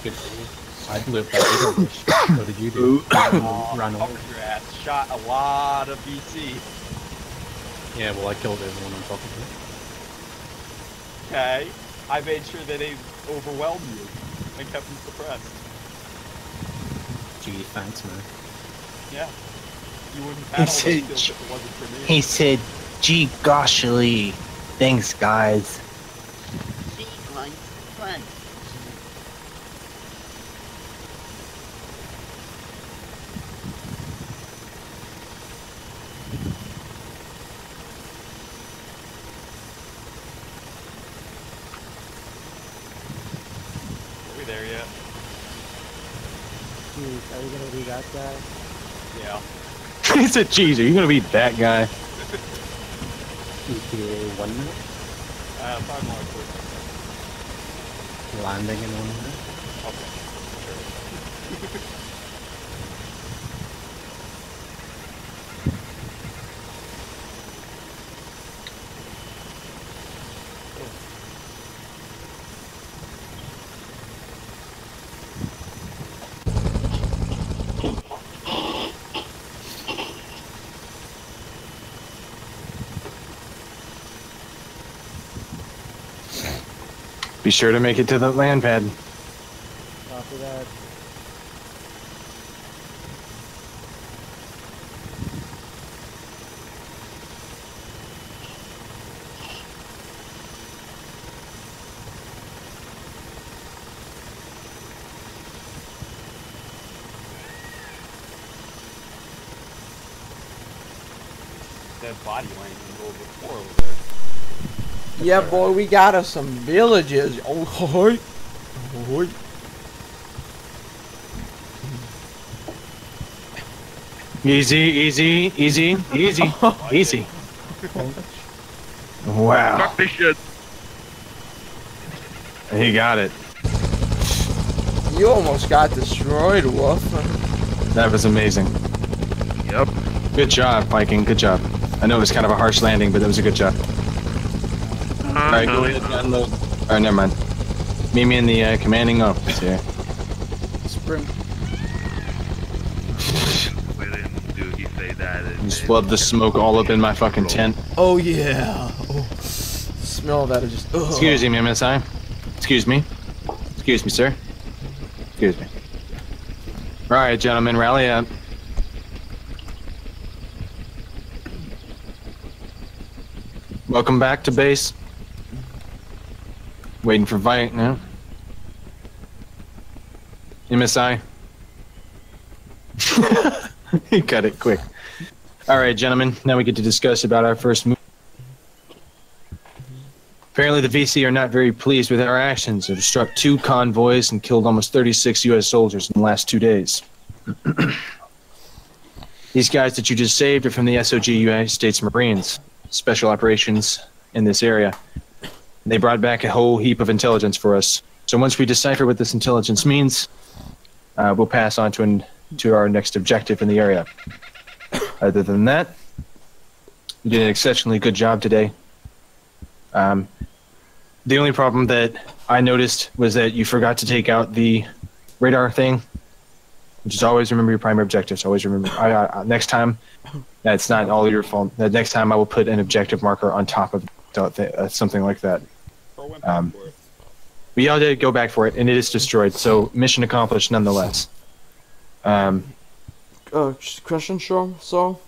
good for you. I blew up that bigger bush. What did you do? <coughs> Oh, Ran away. covered your ass. Shot a lot of VC. Yeah, well, I killed everyone on top of Okay. I made sure that they overwhelmed you and kept them suppressed. Gee, thanks, man. Yeah. You wouldn't battle said- if it wasn't for me. He said, gee goshly. Thanks, guys. Are we there yet? Jeez, are we gonna be that guy? Yeah. <laughs> he said, geez, are you gonna be that guy? ETA one minute, Uh, probably more like 45 landing in one minute. Okay. Sure. <laughs> Be sure to make it to the land pad. After that, Dead body laying in the middle of the floor over there. Yeah, boy, we got us some villages. Oh, hoi. Hoi. Easy, easy, easy, easy, <laughs> easy. Wow, Fuck this shit. he got it. You almost got destroyed, Wolf. That was amazing. Yep. Good job, Viking. Good job. I know it was kind of a harsh landing, but that was a good job. All right, go ahead and unload. All right, never mind. Meet me in the uh, commanding office here. Sprint. <laughs> We didn't do he say that. Just then- love the smoke all up in my fucking tent. Oh, yeah. Oh. Smell that is just. Ugh. Excuse me, MSI. Excuse me. Excuse me, sir. Excuse me. All right, gentlemen, rally up. Welcome back to base. Waiting for Vite now. MSI. he <laughs> cut it quick. All right, gentlemen. Now we get to discuss about our first move. Apparently, the VC are not very pleased with our actions. They've struck two convoys and killed almost 36 U.S. soldiers in the last two days. <clears throat> These guys that you just saved are from the SOG United States Marines, special operations in this area. They brought back a whole heap of intelligence for us. So once we decipher what this intelligence means, uh, we'll pass on to an, to our next objective in the area. Other than that, you did an exceptionally good job today. Um, the only problem that I noticed was that you forgot to take out the radar thing. Just always remember your primary objectives. Always remember. I, I, next time, that's not all your fault. Next time, I will put an objective marker on top of uh, something like that. Or went back Um. We all did go back for it, and it is destroyed. So mission accomplished, nonetheless. Um, Uh, question, sure. So,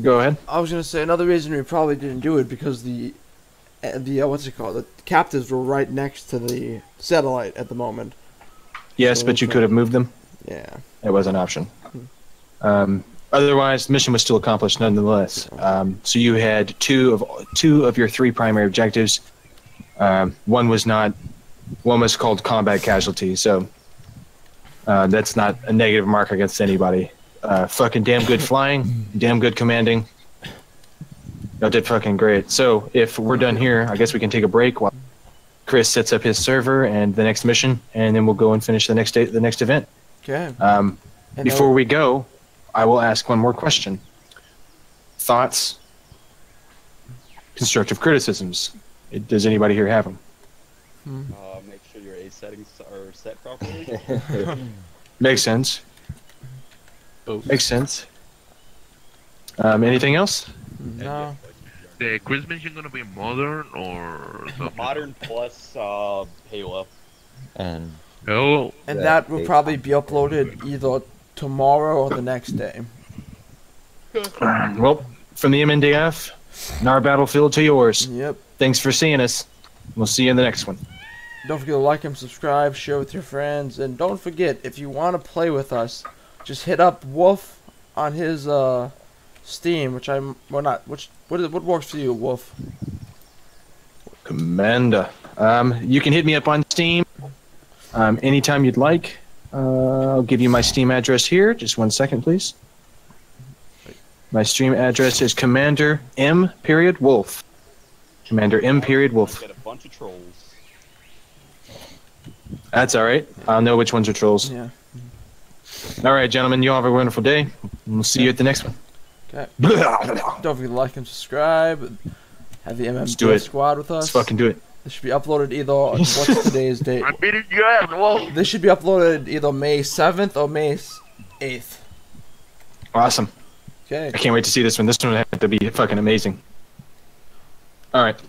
go ahead. I was gonna say another reason we probably didn't do it because the, uh, the uh, what's it called? The captives were right next to the satellite at the moment. Yes, So but you could have moved them. Yeah. It was an option. Um, otherwise, the mission was still accomplished nonetheless. Um, so you had two of two of your three primary objectives. Um, one was not. One was called combat casualty. So uh, that's not a negative mark against anybody. Uh, fucking damn good flying, damn good commanding. Y'all did fucking great. So if we're done here, I guess we can take a break while Chris sets up his server and the next mission, and then we'll go and finish the next day, the next event. Okay. Um, before we go, I will ask one more question. Thoughts? Constructive criticisms. It- Does anybody here have them? Uh, make sure your A settings are set properly. <laughs> Makes sense. Makes sense. Um, anything else? no. The Chris mission gonna be modern or something? Modern plus uh, Halo. And Oh, And Yeah, that will probably be uploaded either tomorrow or the next day. Well, from the MNDF, and our battlefield to yours. Yep. Thanks for seeing us. We'll see you in the next one. Don't forget to like and subscribe, share with your friends, and don't forget if you want to play with us, just hit up Wolf on his uh Steam, which I'm well not which what is, what works for you, Wolf? Commander. Um, you can hit me up on Steam um, anytime you'd like. Uh, I'll give you my Steam address here. Just one second, please. My Steam address is Commander M period Wolf. Commander M period Wolf. Get a bunch of trolls. That's all right. I'll know which ones are trolls. Yeah. All right, gentlemen. You all have a wonderful day. We'll see you at the next one. Okay. Don't forget to like and subscribe. Have the MMD do it. squad with us. fucking do it. This should be uploaded either <laughs> what's today's date? I'm beating your ass. Whoa. This should be uploaded either May 7th or May 8th. Awesome. Okay. I can't wait to see this one. This one will have to be fucking amazing. All right.